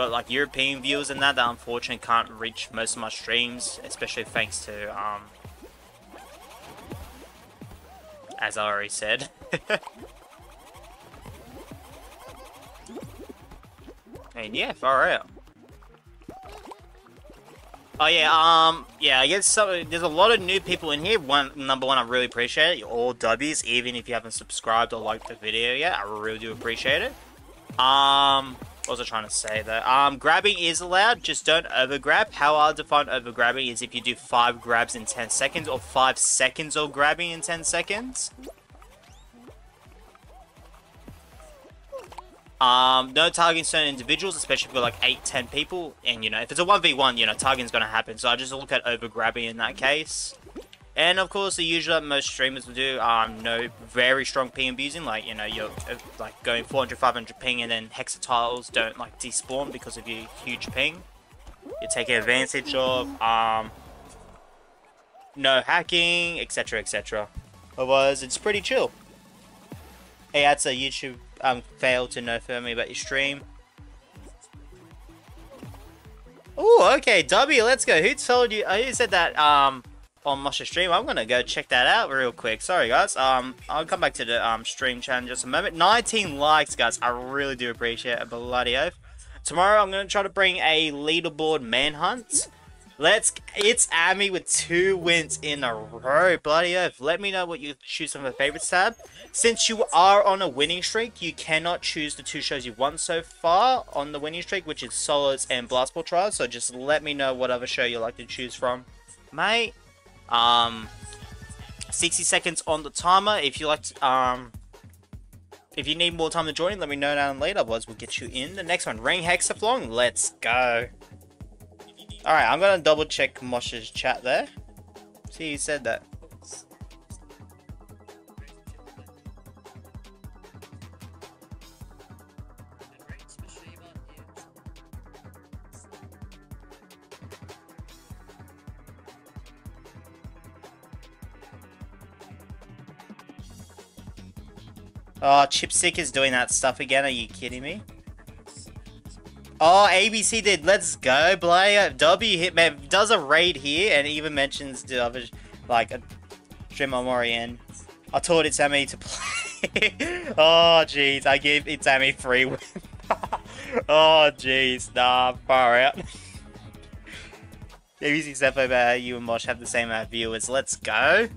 got like European viewers and that that unfortunately can't reach most of my streams, especially thanks to um as I already said. and yeah, far out. Oh yeah, um, yeah, I guess so, there's a lot of new people in here. One, number one, I really appreciate it. All W's, even if you haven't subscribed or liked the video yet. I really do appreciate it. Um, what was I trying to say though? Um, grabbing is allowed, just don't over grab. How I define over grabbing is if you do 5 grabs in 10 seconds or 5 seconds of grabbing in 10 seconds. Um, no targeting certain individuals, especially if you've got like 8, 10 people. And, you know, if it's a 1v1, you know, targeting's going to happen. So I just look at over grabbing in that case. And of course, the usual that most streamers will do, um, no very strong ping abusing, like, you know, you're uh, like going 400, 500 ping and then hexatiles don't like despawn because of your huge ping. You're taking advantage of, um, no hacking, etc, etc. Otherwise, it's pretty chill. Hey, that's a YouTube um, fail to notify me about your stream. Oh, okay, W, let's go. Who told you? Who said that? Um, on Mosher stream. I'm gonna go check that out real quick. Sorry guys. Um, I'll come back to the um stream channel in just a moment. 19 likes, guys. I really do appreciate it. Bloody oath. Tomorrow I'm gonna try to bring a leaderboard manhunt. Let's. It's Amy with two wins in a row. Bloody oath. Let me know what you choose from the favorites tab. Since you are on a winning streak, you cannot choose the two shows you've won so far on the winning streak, which is Solos and Blastball Trials. So just let me know what other show you like to choose from, mate. Um, 60 seconds on the timer. If you like to, um, if you need more time to join, let me know down later. Otherwise, we'll get you in the next one. Ring Hexaflong. Let's go. Alright, I'm going to double check Mosh's chat there. See, he said that. Oh, Chipstick is doing that stuff again. Are you kidding me? Oh, ABC did. Let's go, Blair. W Hitman does a raid here and even mentions the other, like, a stream on Morian. I taught Itami to play. oh, jeez. I give Itami free win. oh, jeez. Nah, far out. ABC about you and Mosh have the same uh, amount of viewers. Let's go.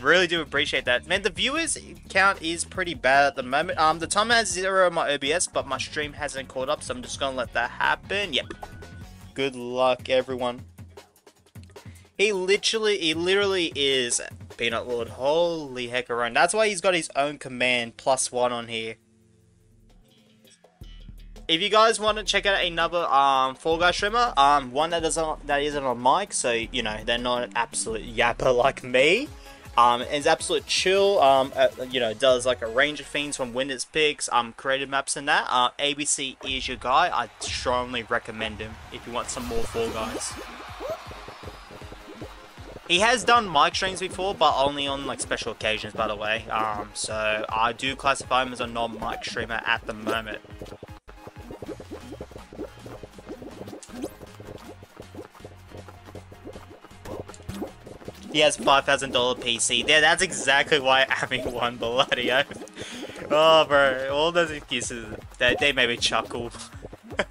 Really do appreciate that. Man, the viewers count is pretty bad at the moment. Um, the timer has zero on my OBS, but my stream hasn't caught up, so I'm just gonna let that happen. Yep. Good luck, everyone. He literally, he literally is Peanut Lord. Holy heck, around. That's why he's got his own command plus one on here. If you guys want to check out another um Fall Guy streamer, um one that doesn't that isn't on mic, so you know they're not an absolute yapper like me. Um, it's absolute chill. Um, uh, you know, does like a range of things from winners picks, um, creative maps and that. Uh, ABC is your guy. I strongly recommend him if you want some more Fall Guys. He has done mic streams before, but only on like special occasions, by the way. Um, so I do classify him as a non-mic streamer at the moment. He has $5,000 PC. Yeah, that's exactly why I'm Amy won bloody Oh, bro. All those excuses, they, they made me chuckle.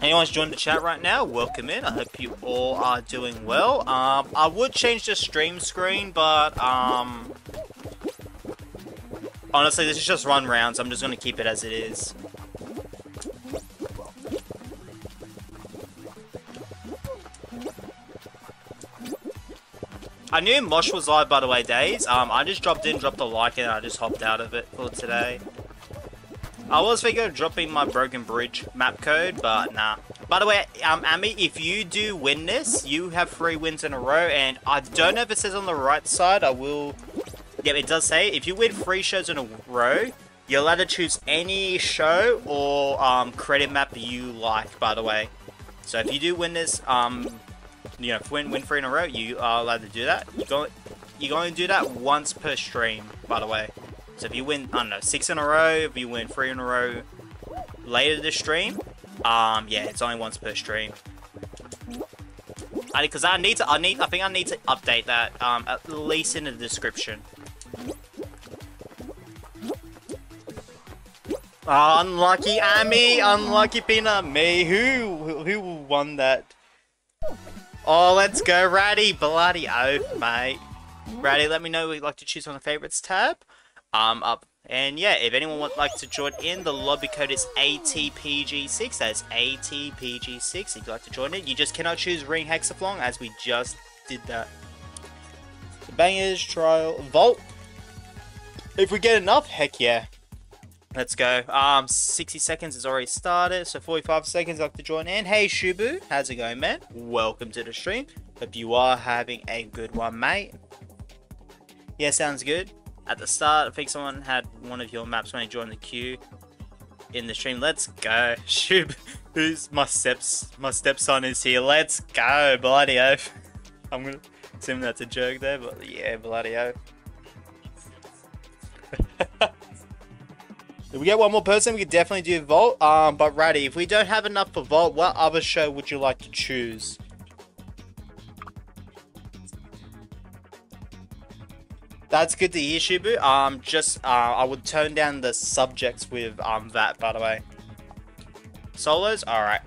Anyone's joined the chat right now, welcome in. I hope you all are doing well. Um, I would change the stream screen, but, um... Honestly, this is just run rounds. I'm just going to keep it as it is. I knew Mosh was live, by the way, Days. Um, I just dropped in, dropped a like, and I just hopped out of it for today. I was thinking of dropping my Broken Bridge map code, but nah. By the way, um, Ami, if you do win this, you have three wins in a row, and I don't know if it says on the right side, I will... Yeah, it does say, if you win three shows in a row, you're allowed to choose any show or um, credit map you like, by the way. So if you do win this, um, you know, win, win three in a row, you are allowed to do that. You you're going to do that once per stream, by the way. So if you win, I don't know, six in a row, if you win three in a row later this stream, um, yeah, it's only once per stream. I because I need to, I need, I think I need to update that, um, at least in the description. Oh, unlucky Amy, unlucky Peanut, me. Who, who won that? Oh, let's go, Ratty, bloody oath, mate. Ratty, let me know what you'd like to choose on the favorites tab um, up. And yeah, if anyone would like to join in, the lobby code is ATPG6. That's ATPG6. If you'd like to join it, you just cannot choose Ring Hexaflong as we just did that. The Bangers Trial Vault. If we get enough, heck yeah. Let's go. Um, 60 seconds has already started, so 45 seconds I'd like to join in. Hey Shubu, how's it going, man? Welcome to the stream. Hope you are having a good one, mate. Yeah, sounds good at the start. I think someone had one of your maps when you joined the queue in the stream. Let's go. Shub, who's my steps? My stepson is here. Let's go, bloody oath. I'm gonna assume that's a joke there, but yeah, bloody oath. if we get one more person, we could definitely do Vault. Um, but Ratty, if we don't have enough for Vault, what other show would you like to choose? That's good to hear, Shibu. Um, just, uh, I would tone down the subjects with, um, that, by the way. Solos? Alright.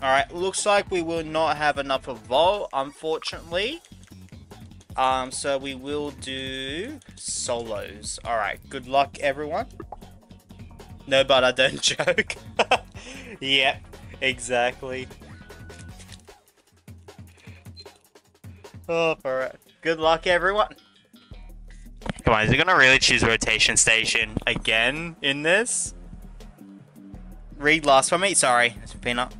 Alright, looks like we will not have enough of Vault, unfortunately. Um, so we will do solos. Alright, good luck, everyone. No, but I don't joke. yep, exactly. Oh, alright. Good luck, everyone. Come on, is he gonna really choose rotation station again in this? Read last for me. Sorry, it's peanut.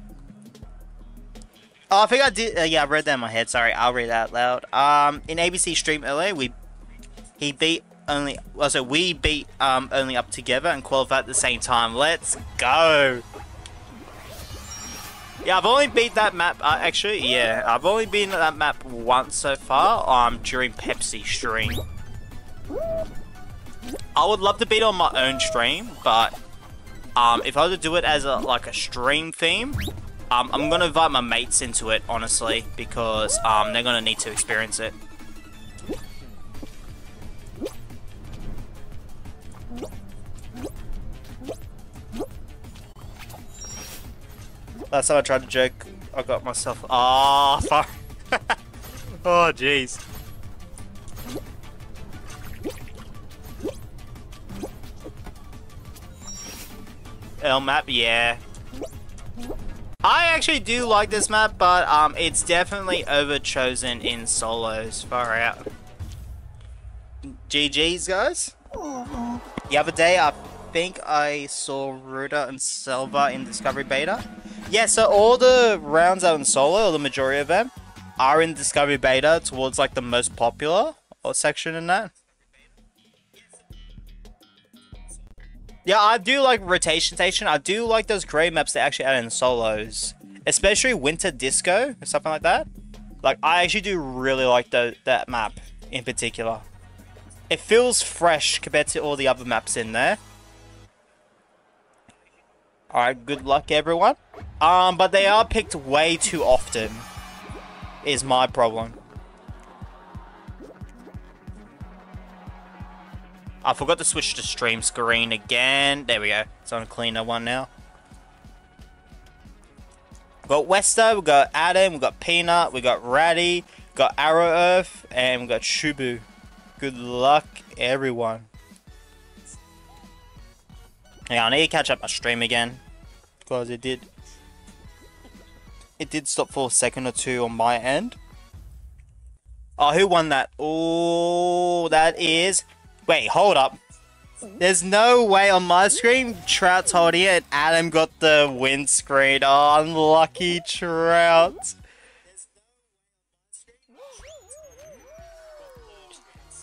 Oh, I think I did. Uh, yeah, I read that in my head. Sorry, I'll read that out loud. Um, in ABC stream earlier, we he beat only. Well, so we beat um only up together and qualified at the same time. Let's go. Yeah, I've only beat that map, uh, actually, yeah, I've only been at that map once so far, um, during Pepsi stream. I would love to beat on my own stream, but, um, if I were to do it as a, like, a stream theme, um, I'm gonna invite my mates into it, honestly, because, um, they're gonna need to experience it. Last time I tried to joke, I got myself. Ah, oh, fuck. oh, jeez. L map, yeah. I actually do like this map, but um, it's definitely overchosen in solos. Far out. GG's, guys. The other day, I think I saw Ruda and Selva in Discovery Beta. Yeah, so all the rounds out in solo, or the majority of them, are in Discovery Beta towards like the most popular or section in that. Yeah, I do like Rotation Station. I do like those grey maps they actually add in solos. Especially Winter Disco or something like that. Like, I actually do really like the, that map in particular. It feels fresh compared to all the other maps in there. Alright, good luck everyone. Um, but they are picked way too often. Is my problem. I forgot to switch to stream screen again. There we go. It's on a cleaner one now. We've got Wester, we've got Adam, we've got Peanut, we've got Ratty, we've got Arrow Earth, and we've got Shubu. Good luck, everyone. Yeah, I need to catch up my stream again. Because it did it did stop for a second or two on my end. Oh, who won that? Oh, that is... Wait, hold up. Hmm? There's no way on my screen Trout's holding it Adam got the windscreen. Oh, unlucky Trout.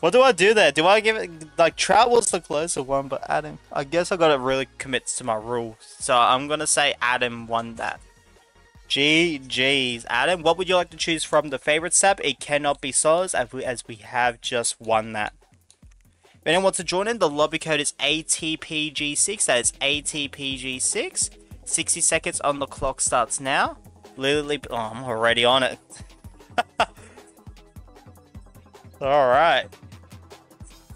What do I do there? Do I give it like Trout was the closer one, but Adam. I guess I gotta really commit to my rules. So I'm gonna say Adam won that. GG's. Adam, what would you like to choose from the favorite step? It cannot be solos as we, as we have just won that. If anyone wants to join in, the lobby code is ATPG6. That is ATPG6. 60 seconds on the clock starts now. Literally, oh, I'm already on it. Alright.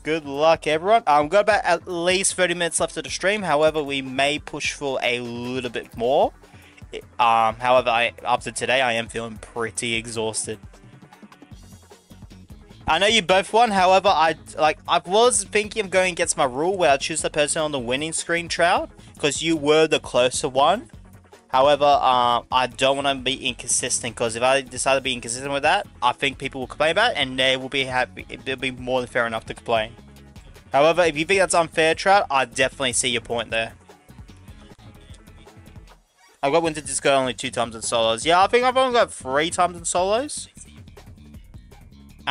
Good luck, everyone. i Um, got about at least 30 minutes left of the stream. However, we may push for a little bit more. Um, however, I, today, I am feeling pretty exhausted. I know you both won. However, I like I was thinking of going against my rule where I choose the person on the winning screen, Trout, because you were the closer one. However, um, I don't want to be inconsistent because if I decide to be inconsistent with that, I think people will complain about it and they will be happy. It'll be more than fair enough to complain. However, if you think that's unfair, Trout, I definitely see your point there. I've got Winter Disco only two times in solos. Yeah, I think I've only got three times in solos.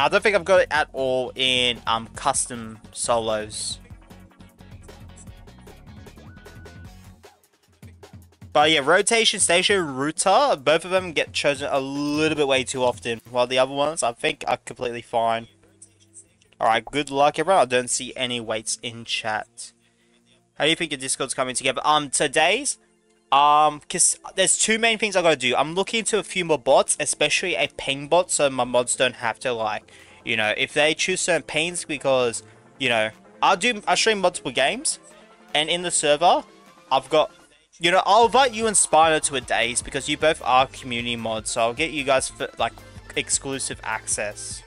I don't think I've got it at all in um custom solos. But yeah, rotation, station, router, both of them get chosen a little bit way too often. While the other ones, I think, are completely fine. Alright, good luck everyone. I don't see any weights in chat. How do you think your Discord's coming together? Um, today's um, because there's two main things I gotta do. I'm looking into a few more bots, especially a ping bot, so my mods don't have to like, you know, if they choose certain pings because, you know, I'll do, I stream multiple games, and in the server, I've got, you know, I'll invite you and Spino to a days because you both are community mods, so I'll get you guys for like exclusive access.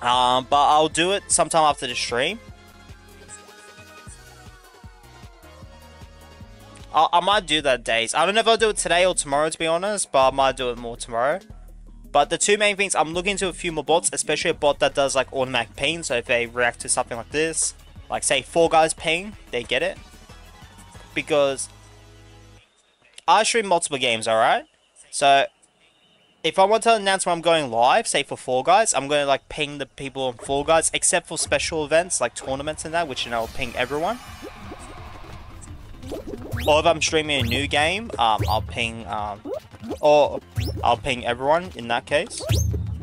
Um, but I'll do it sometime after the stream. I, I might do that days. I don't know if I'll do it today or tomorrow, to be honest, but I might do it more tomorrow. But the two main things, I'm looking to a few more bots, especially a bot that does like automatic ping. So if they react to something like this, like say Fall Guys ping, they get it. Because I stream multiple games, alright? So if I want to announce when I'm going live, say for Fall Guys, I'm going to like ping the people on Fall Guys, except for special events like tournaments and that, which you know, I'll ping everyone. Or if I'm streaming a new game, um, I'll ping, um, or I'll ping everyone in that case.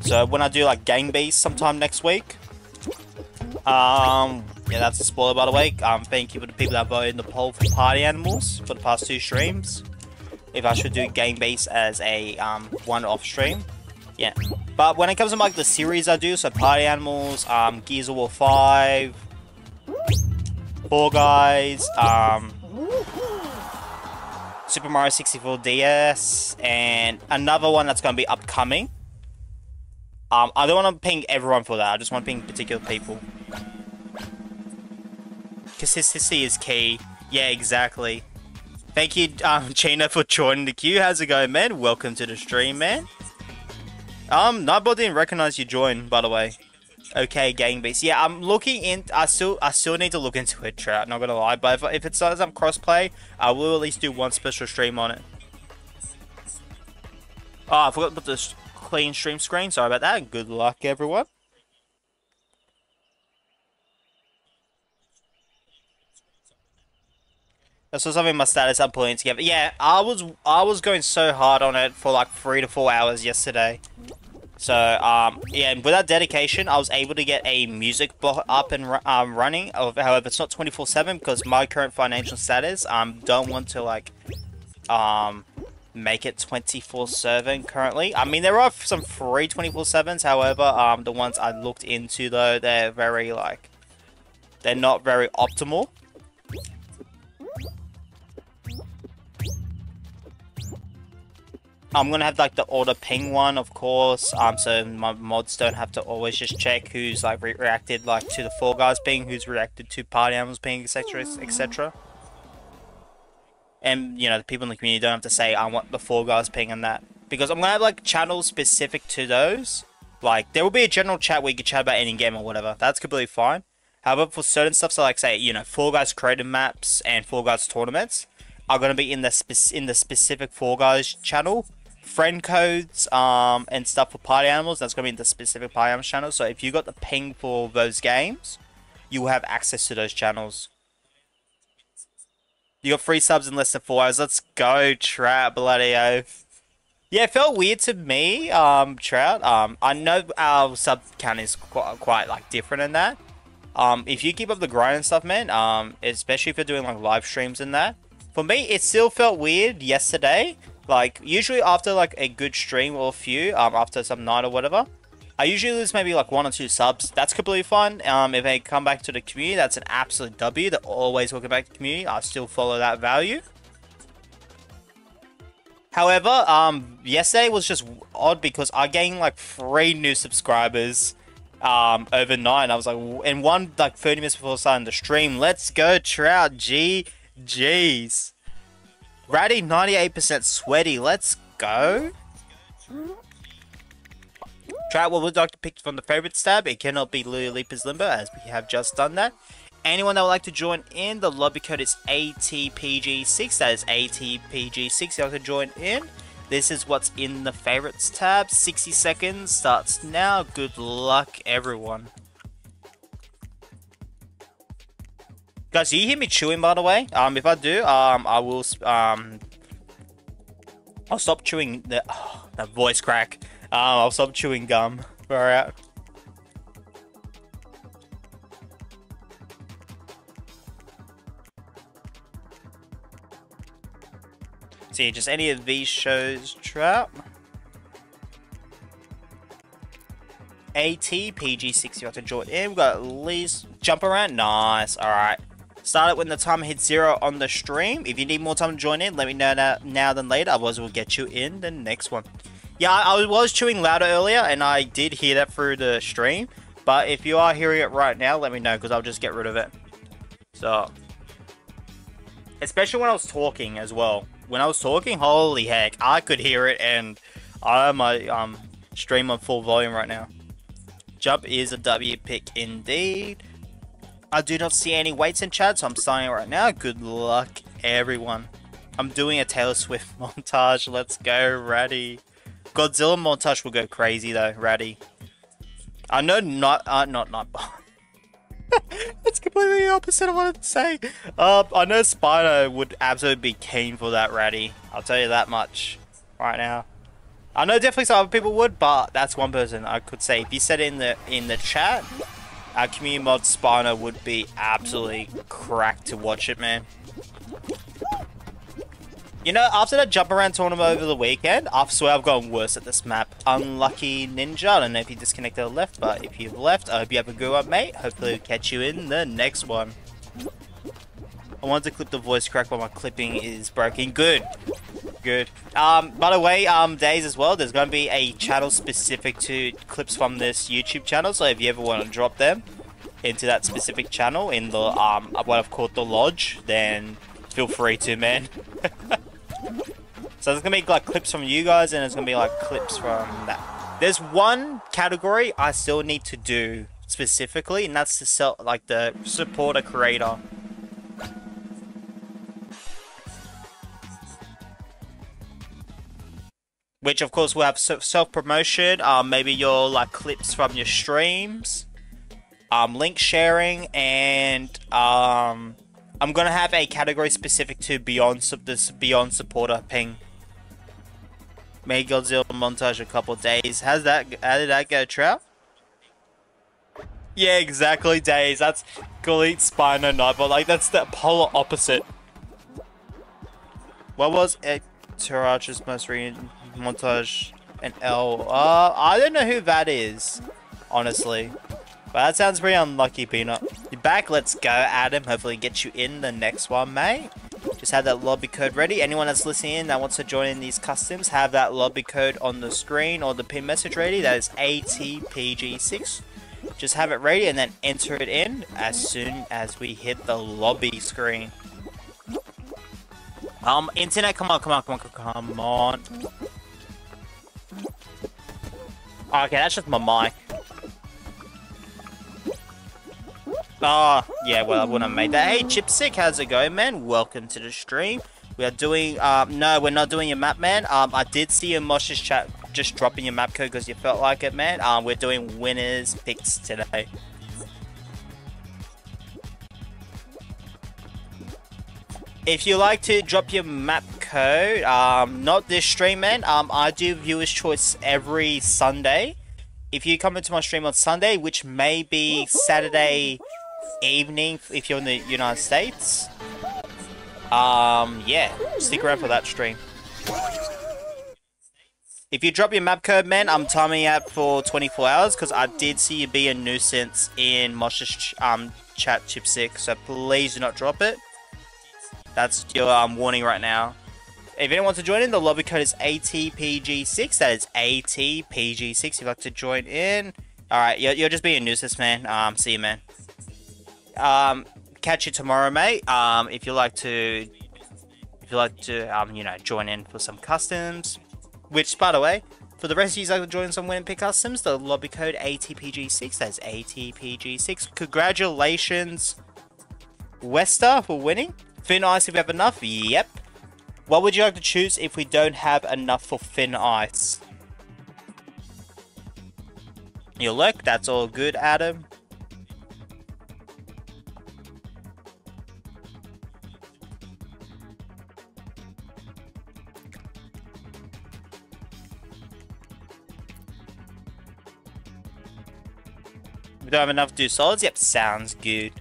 So when I do like Gang Beast sometime next week, um, yeah, that's a spoiler by the way. Um, thank you for the people that voted in the poll for Party Animals for the past two streams. If I should do Gang Beast as a um, one-off stream, yeah. But when it comes to like the series I do, so Party Animals, um, Gears of War 5, Fall Guys, um, Super Mario 64 DS, and another one that's going to be upcoming. Um, I don't want to ping everyone for that, I just want to ping particular people. Consistency is key. Yeah, exactly. Thank you, um, Chino, for joining the queue. How's it going, man? Welcome to the stream, man. Um, Nightbot didn't recognize you joined, by the way. Okay, Gang Beast. Yeah, I'm looking in. I still, I still need to look into it, Trout. Not gonna lie, but if, if it starts up crossplay, I will at least do one special stream on it. Oh, I forgot to put the clean stream screen. Sorry about that. Good luck, everyone. That's was something my status I'm pulling together. Yeah, I was I was going so hard on it for like three to four hours yesterday. So, um, yeah, with that dedication, I was able to get a music up and um, running. However, it's not 24-7 because my current financial status, um, don't want to, like, um, make it 24-7 currently. I mean, there are some free 24-7s, however, um, the ones I looked into, though, they're very, like, they're not very optimal. I'm gonna have like the auto ping one, of course, um, so my mods don't have to always just check who's like re reacted like to the Fall Guys ping, who's reacted to Party Animals ping, etc., etc. And you know, the people in the community don't have to say I want the Fall Guys ping and that because I'm gonna have like channels specific to those. Like there will be a general chat where you can chat about any game or whatever. That's completely fine. However, for certain stuff, so like say, you know, Fall Guys creative maps and Fall Guys tournaments are to be in the in the specific Fall Guys channel. Friend codes um, and stuff for party animals, that's going to be in the specific party animals channel. So if you got the ping for those games, you will have access to those channels. You got free subs in less than four hours. Let's go, Trout, bloody oath. Yeah, it felt weird to me, um, Trout. Um, I know our sub count is quite, quite like different in that. Um, if you keep up the grind and stuff, man, um, especially if you're doing like live streams and that, for me, it still felt weird yesterday. Like, usually after like a good stream or a few, um, after some night or whatever, I usually lose maybe like one or two subs. That's completely fine. Um, if they come back to the community, that's an absolute W. They're always welcome back to the community. I still follow that value. However, um, yesterday was just odd because I gained like three new subscribers um, overnight. I was like, and one like 30 minutes before starting the stream. Let's go, Trout. G, G's. Ratty 98% sweaty. Let's go. Try what would like to pick from the favorites tab? It cannot be Lulu Leapers Limbo as we have just done that. Anyone that would like to join in, the lobby code is ATPG6. That is ATPG6. You can join in. This is what's in the favorites tab. 60 seconds starts now. Good luck, everyone. Guys, do you hear me chewing, by the way? Um, if I do, um, I will, um, I'll stop chewing the, oh, that voice crack. Um, I'll stop chewing gum. Alright. See, just any of these shows trap. AT, PG6, you have to join in. We've got at least jump around. Nice. Alright. Start it when the time hits zero on the stream. If you need more time to join in, let me know now, now than later. Otherwise, we'll get you in the next one. Yeah, I, was chewing louder earlier, and I did hear that through the stream. But if you are hearing it right now, let me know, because I'll just get rid of it. So, especially when I was talking as well. When I was talking, holy heck, I could hear it, and I my um, stream on full volume right now. Jump is a W pick indeed. I do not see any weights in chat, so I'm signing right now. Good luck, everyone. I'm doing a Taylor Swift montage. Let's go, Ratty. Godzilla montage will go crazy though, Ratty. I know not, uh, not, not. That's completely the opposite of what I'd say. Uh, I know Spino would absolutely be keen for that, Ratty. I'll tell you that much right now. I know definitely some other people would, but that's one person I could say. If you said it in the in the chat, our community mod Spino would be absolutely cracked to watch it, man. You know, after that jump around tournament over the weekend, I swear I've gotten worse at this map. Unlucky Ninja, I don't know if you disconnected or left, but if you've left, I hope you have a good one, mate. Hopefully we'll catch you in the next one. I wanted to clip the voice crack while my clipping is broken. Good. Good. Um, by the way, um, days as well, there's going to be a channel specific to clips from this YouTube channel, so if you ever want to drop them into that specific channel in the, um, what I've called the lodge, then feel free to, man. So there's gonna be like clips from you guys, and there's gonna be like clips from that. There's one category I still need to do specifically, and that's the sell like the supporter creator. Which of course will have self promotion. Um, maybe your like clips from your streams, um, link sharing, and um, I'm gonna have a category specific to beyond this beyond supporter ping. Made Godzilla montage a couple days. How's that? How did that go, Trout? Yeah, exactly, days. That's complete Spino Nightbot. Like, that's the polar opposite. What was it? Taracha's most recent montage and L? Uh, I don't know who that is, honestly. But that sounds pretty unlucky, Peanut. You're back, let's go, Adam. Hopefully get you in the next one, mate. Just have that lobby code ready. Anyone that's listening in that wants to join in these customs, have that lobby code on the screen or the pin message ready. That is ATPG6. Just have it ready and then enter it in as soon as we hit the lobby screen. Um, internet, come on, come on, come on, come on. Okay, that's just my mic. Ah, oh, yeah, well, I wouldn't have made that. Hey, Chipstick, how's it going, man? Welcome to the stream. We are doing, um, no, we're not doing your map, man. Um, I did see in Mosh's chat just dropping your map code because you felt like it, man. Um, we're doing winners picks today. If you like to drop your map code, um, not this stream, man. Um, I do viewers choice every Sunday. If you come into my stream on Sunday, which may be Saturday evening if you're in the United States, um, yeah, stick around for that stream. If you drop your map code, man, I'm timing out for 24 hours because I did see you be a nuisance in Mosh's um, chat chipstick, so please do not drop it. That's your um, warning right now. If anyone wants to join in, the lobby code is ATPG6. That is ATPG6 if you'd like to join in. Alright, you're, you're just being a nuisance, man. Um, see you, man. Um, catch you tomorrow, mate. Um, if you like to, if you like to, um, you know, join in for some customs, which, by the way, for the rest of you like to join some win and pick customs, the lobby code ATPG6. That's ATPG6. Congratulations, Wester, for winning. Thin ice if we have enough. Yep. What would you like to choose if we don't have enough for thin ice? You look, that's all good, Adam. We don't have enough to do solids? Yep, sounds good.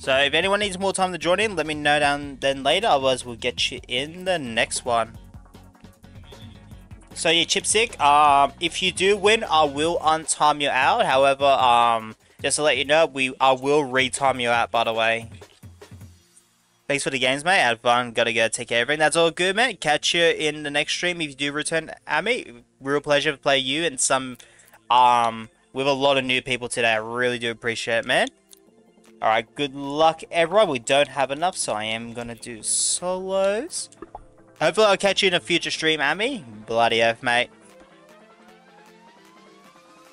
So if anyone needs more time to join in, let me know down then later. Otherwise, we'll get you in the next one. So yeah, Chipstick, um, if you do win, I will untime you out. However, um, just to let you know, we I will retime you out, by the way. Thanks for the games, mate. Have fun. Gotta go take care of everything. That's all good, mate. Catch you in the next stream if you do return, Amy. Real pleasure to play you and some, um, with a lot of new people today. I really do appreciate it, man. Alright, good luck everyone. We don't have enough, so I am gonna do solos. Hopefully I'll catch you in a future stream, Amy. Bloody oath, mate.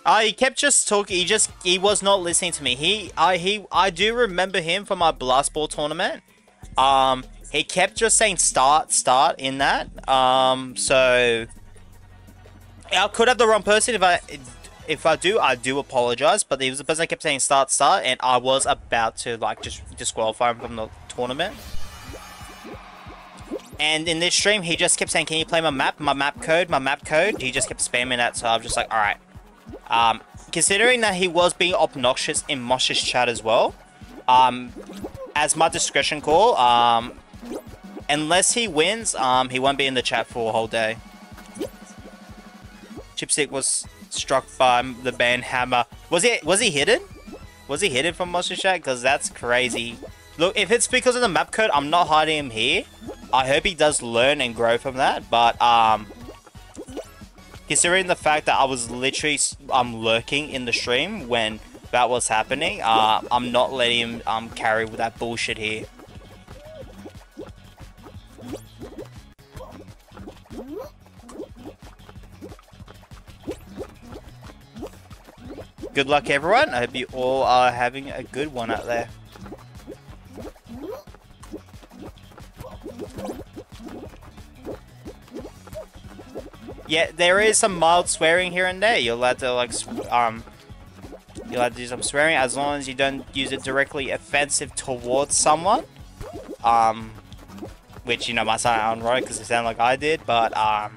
Oh, he kept just talking. He just he was not listening to me. He I he I do remember him from my blast ball tournament. Um, he kept just saying start start in that. Um, so I could have the wrong person if I if I do, I do apologize, but he was the person that kept saying start, start, and I was about to, like, just disqualify him from the tournament. And in this stream, he just kept saying, can you play my map, my map code, my map code? He just kept spamming that, so I was just like, alright. Um, considering that he was being obnoxious in Mosh's chat as well, um, as my discretion call, um, unless he wins, um, he won't be in the chat for a whole day. Chipstick was struck by the band Hammer. Was he was he hidden? Was he hidden from Monster Shack? Because that's crazy. Look, if it's because of the map code, I'm not hiding him here. I hope he does learn and grow from that. But um, considering the fact that I was literally um lurking in the stream when that was happening, uh, I'm not letting him um carry with that bullshit here. Good luck, everyone. I hope you all are having a good one out there. Yeah, there is some mild swearing here and there. You're allowed to, like, um, you're allowed to do some swearing as long as you don't use it directly offensive towards someone. Um, which, you know, might sound right because it sounded like I did, but, um,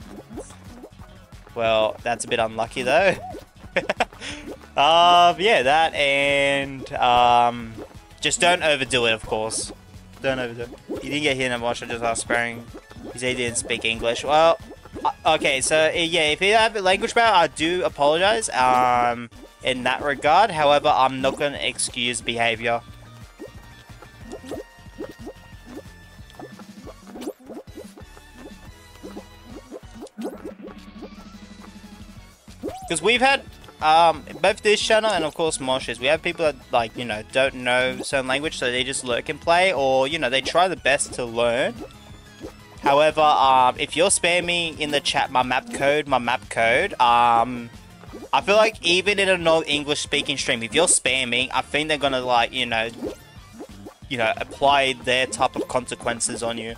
well, that's a bit unlucky though. Uh, yeah, that and um, just don't overdo it, of course. Don't overdo it. You didn't get hit in a watch, I just asked sparing. Because he didn't speak English. Well, uh, okay, so uh, yeah, if you have a language barrier, I do apologize um, in that regard. However, I'm not going to excuse behavior. Because we've had um, both this channel and of course Mosh's, we have people that like, you know, don't know certain language so they just lurk and play or, you know, they try the best to learn. However, um, if you're spamming in the chat my map code, my map code, um, I feel like even in a non-English speaking stream, if you're spamming, I think they're gonna like, you know, you know, apply their type of consequences on you.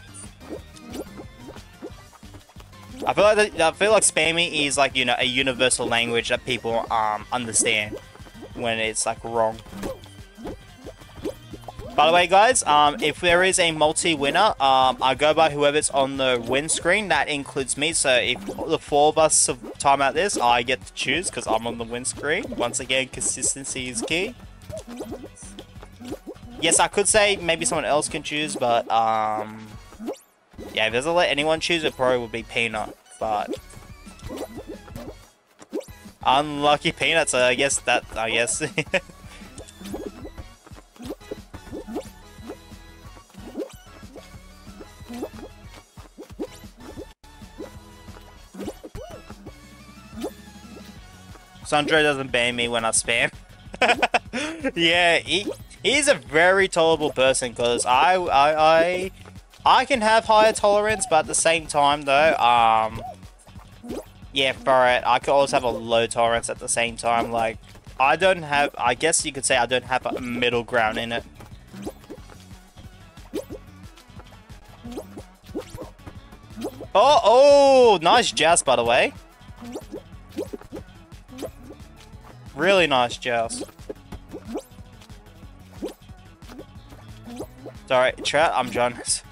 I feel like the, I feel like spamming is like you know a universal language that people um understand when it's like wrong. By the way, guys, um, if there is a multi-winner, um, I go by whoever's on the win screen. That includes me. So if the four of us time out this, I get to choose because I'm on the win screen. Once again, consistency is key. Yes, I could say maybe someone else can choose, but um, yeah, if there's a let anyone choose, it probably would be Peanut. But unlucky Peanut. So I guess that I guess. Sandro doesn't ban me when I spam. yeah, he, he's a very tolerable person because I, I, I, I can have higher tolerance, but at the same time though, um, yeah, for it, I could also have a low tolerance at the same time. Like, I don't have, I guess you could say I don't have a middle ground in it. Oh, oh, nice jazz, by the way. Really nice joust. Sorry, chat, I'm Jonas.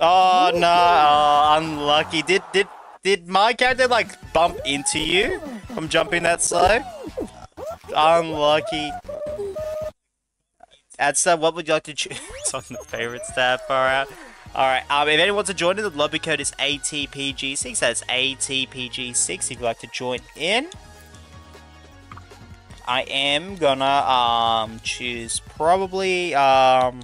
Oh no, oh, unlucky. Did did did my character like bump into you from jumping that slow? Unlucky. Adsta, what would you like to choose It's on the favorites tab far out? Alright, um, if anyone wants to join in, the lobby code is ATPG6. That's ATPG6 if you'd like to join in. I am gonna um, choose probably... Um,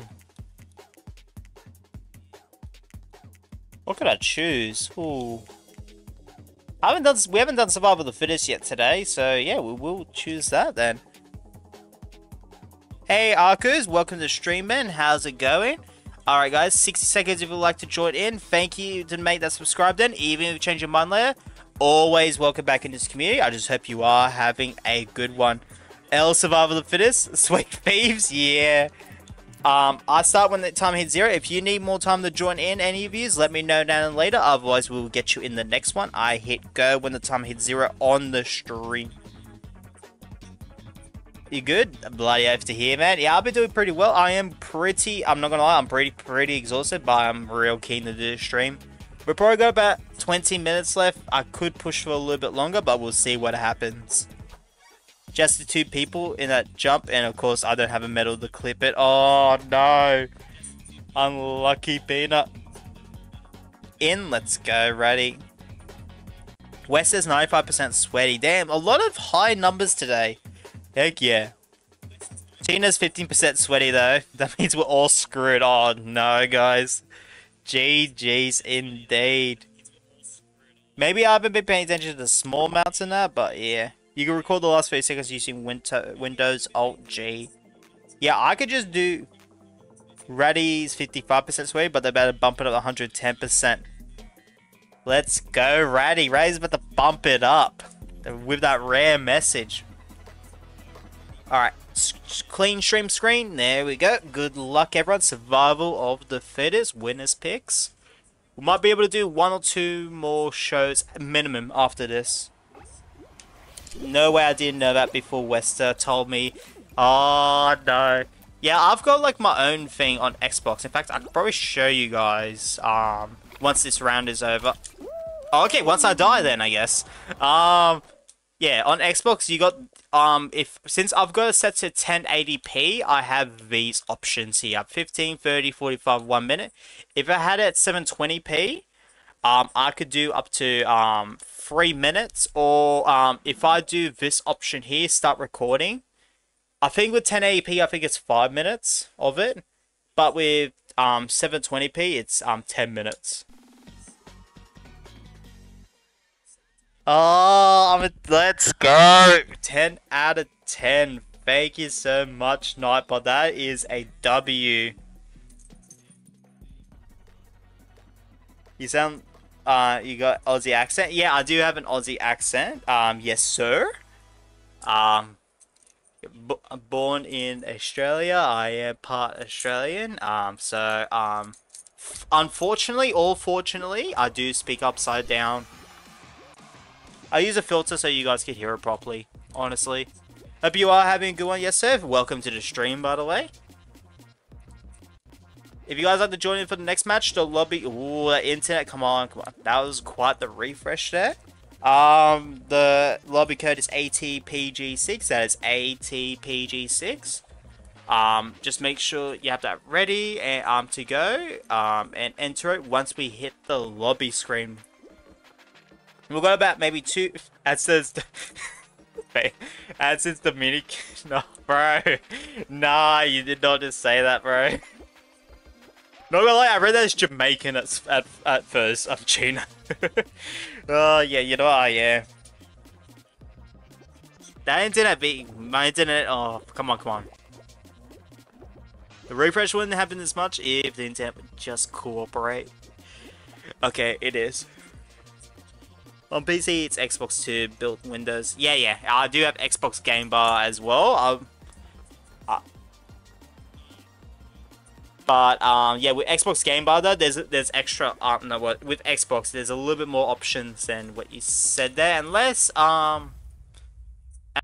what could I choose? Ooh. I haven't done, we haven't done Survival of the Fittest yet today, so yeah, we will choose that then. Hey Arcus, welcome to the stream, man. How's it going? Alright guys, 60 seconds if you'd like to join in. Thank you to make that subscribe then, even if you change your mind later. Always welcome back in this community. I just hope you are having a good one. L Survival of the Fittest, Sweet Thieves, yeah. Um, I start when the time hits zero. If you need more time to join in any of yous, let me know down later. Otherwise, we'll get you in the next one. I hit go when the time hits zero on the stream. You good? Bloody oath to hear, man. Yeah, I've been doing pretty well. I am pretty, I'm not gonna lie, I'm pretty, pretty exhausted, but I'm real keen to do the stream. We'll probably got about 20 minutes left. I could push for a little bit longer, but we'll see what happens. Just the two people in that jump, and of course, I don't have a medal to clip it. Oh, no. Unlucky peanut. In, let's go, ready. West is 95% sweaty. Damn, a lot of high numbers today. Heck yeah. Tina's 15% sweaty though. That means we're all screwed. Oh no, guys. GG's indeed. Maybe I haven't been paying attention to the small amounts in that, but yeah. You can record the last 30 seconds using Windows Alt G. Yeah, I could just do Raddy's 55% sweaty, but they're better bump it up 110%. Let's go, Raddy. Raddy's about to bump it up with that rare message. Alright, clean stream screen. There we go. Good luck, everyone. Survival of the fittest. Winners picks. We might be able to do one or two more shows minimum after this. No way I didn't know that before Wester told me. Oh, no. Yeah, I've got like my own thing on Xbox. In fact, I could probably show you guys um, once this round is over. Oh, okay, once I die then, I guess. Um, yeah, on Xbox you got um if since I've got it set to 1080p, I have these options here. 15, 30, 45, 1 minute. If I had it at 720p, um I could do up to um 3 minutes or um if I do this option here, start recording, I think with 1080p I think it's 5 minutes of it, but with um 720p it's um 10 minutes. Oh, let's go. 10 out of 10. Thank you so much, Nightbot. That is a W. You sound uh you got Aussie accent. Yeah, I do have an Aussie accent. Um yes, sir. Um born in Australia. I am part Australian. Um so um unfortunately or fortunately, I do speak upside down. I use a filter so you guys can hear it properly, honestly. Hope you are having a good one. Yes, sir. Welcome to the stream, by the way. If you guys like to join in for the next match, the lobby... Ooh, the internet, come on, come on. That was quite the refresh there. Um, the lobby code is ATPG6. That is ATPG6. Um, just make sure you have that ready and um to go. Um, and enter it once we hit the lobby screen. We'll go about maybe two. As says. As it's the mini. No, bro. Nah, you did not just say that, bro. Not gonna lie, I read that as Jamaican at, at, at first. I'm China. oh, yeah, you know what, yeah. That internet beat my internet. Oh, come on, come on. The refresh wouldn't happen as much if the internet would just cooperate. Okay, it is. On PC, it's Xbox 2 built Windows. Yeah, yeah, I do have Xbox Game Bar as well. Um, but um, yeah, with Xbox Game Bar there's there's extra. Um, no, what with Xbox, there's a little bit more options than what you said there, unless um,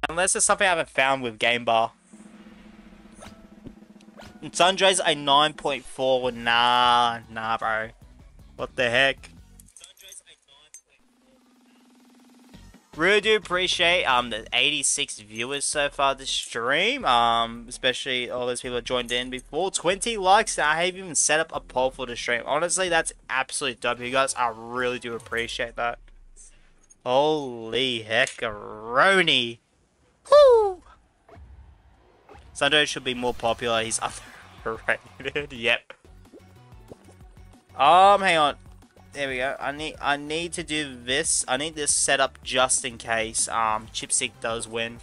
unless there's something I haven't found with Game Bar. Sunday's a 9.4. Nah, nah, bro. What the heck? Really do appreciate um the 86 viewers so far this stream. Um, especially all those people that joined in before. 20 likes. I haven't even set up a poll for the stream. Honestly, that's absolutely dope, you guys. I really do appreciate that. Holy heckaroni. Woo! Sunday should be more popular. He's underrated. yep. Um, hang on. There we go. I need I need to do this. I need this set up just in case um Chipstick does win.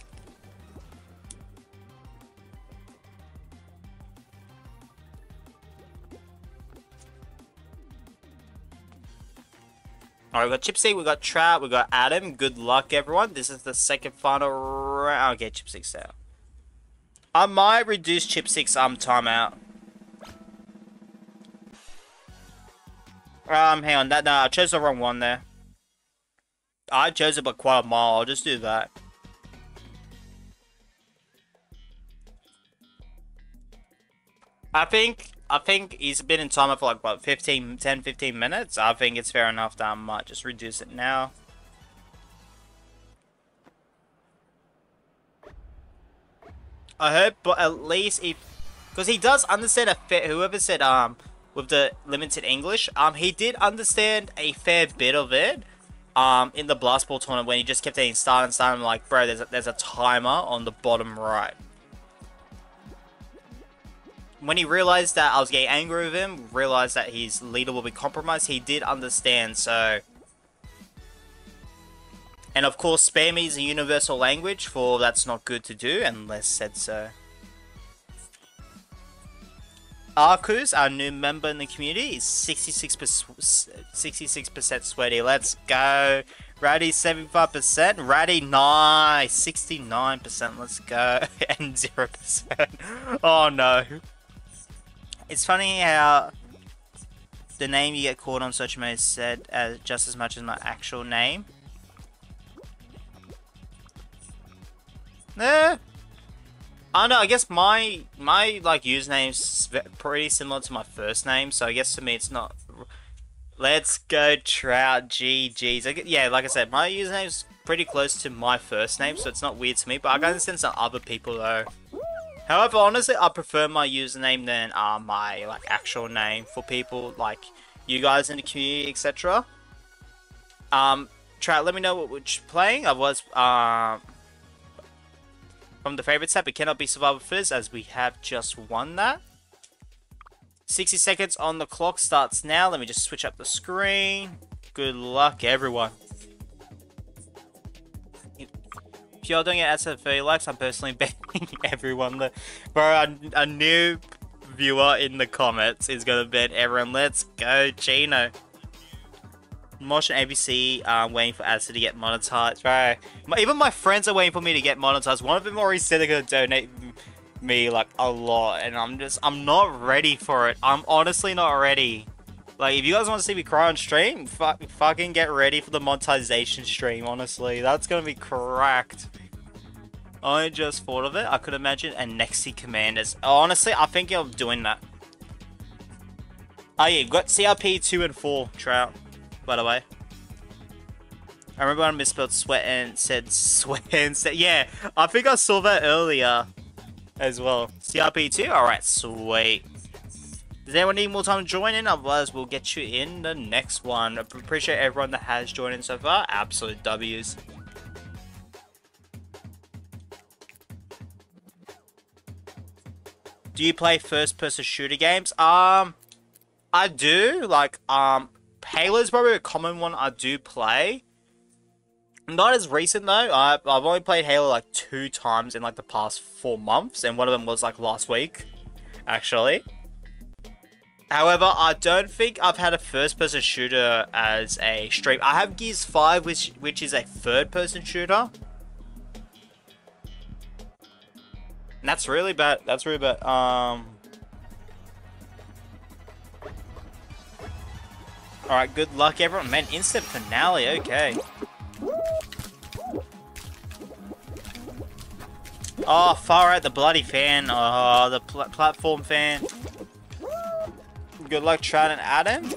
Alright, we got Chipstick, we got Trout, we got Adam. Good luck, everyone. This is the second final round. Get Chipstick's out. I might reduce Chipstick's um timeout. Um, hang on, that, no, I chose the wrong one there. I chose it by quite a mile, I'll just do that. I think, I think he's been in timer for like, what, 15, 10, 15 minutes? I think it's fair enough that I might just reduce it now. I hope, but at least if, because he does understand a fit, whoever said, um, with the limited English. Um, he did understand a fair bit of it. Um, in the Blast Ball tournament when he just kept saying start and start. I'm like, bro, there's a, there's a timer on the bottom right. When he realized that I was getting angry with him, realized that his leader will be compromised, he did understand. So. And of course, spam is a universal language for that's not good to do unless said so. Arcus, our new member in the community, is 66%, 66% sweaty. Let's go. Ratty 75%. Ratty nice. 69%. Let's go. and 0%. Oh no. It's funny how the name you get called on media is said as just as much as my actual name. Eh, I don't know, I guess my, my, like, username's pretty similar to my first name, so I guess to me it's not... Let's go Trout GG's. Yeah, like I said, my username's pretty close to my first name, so it's not weird to me, but I can understand some other people, though. However, honestly, I prefer my username than uh, my, like, actual name for people, like, you guys in the community, etc. Um, Trout, let me know what which playing. I was, um... From the favorite set, it cannot be Survival Fizz as we have just won that. 60 seconds on the clock starts now. Let me just switch up the screen. Good luck, everyone. If you're doing it as a 30 likes, I'm personally betting everyone. Bro, a, a new viewer in the comments is going to bet everyone. Let's go, Chino. I'm ABC, um, waiting for ads to get monetized. Right. My, even my friends are waiting for me to get monetized. One of them already said they're gonna donate me like a lot, and I'm just I'm not ready for it. I'm honestly not ready. Like, if you guys want to see me cry on stream, fu fucking get ready for the monetization stream. Honestly, that's gonna be cracked. I just thought of it. I could imagine a Nexi Commanders. Honestly, I think I'm doing that. Oh yeah, you've got CRP 2 and 4, Trout, by the way. I remember I misspelled sweat and said sweat and said, yeah, I think I saw that earlier as well. CRP 2? Alright, sweet. Does anyone need more time to join in? Otherwise, we'll get you in the next one. Appreciate everyone that has joined in so far. Absolute W's. Do you play first-person shooter games? Um, I do. Like, um, Halo's probably a common one I do play. Not as recent though. I, I've only played Halo like two times in like the past four months, and one of them was like last week, actually. However, I don't think I've had a first-person shooter as a stream. I have Gears 5, which which is a third-person shooter. And that's really bad. That's really bad. Um. Alright, good luck everyone. Man, instant finale, okay. Oh, far out the bloody fan. Oh, the pl platform fan. Good luck, Trout and Adam.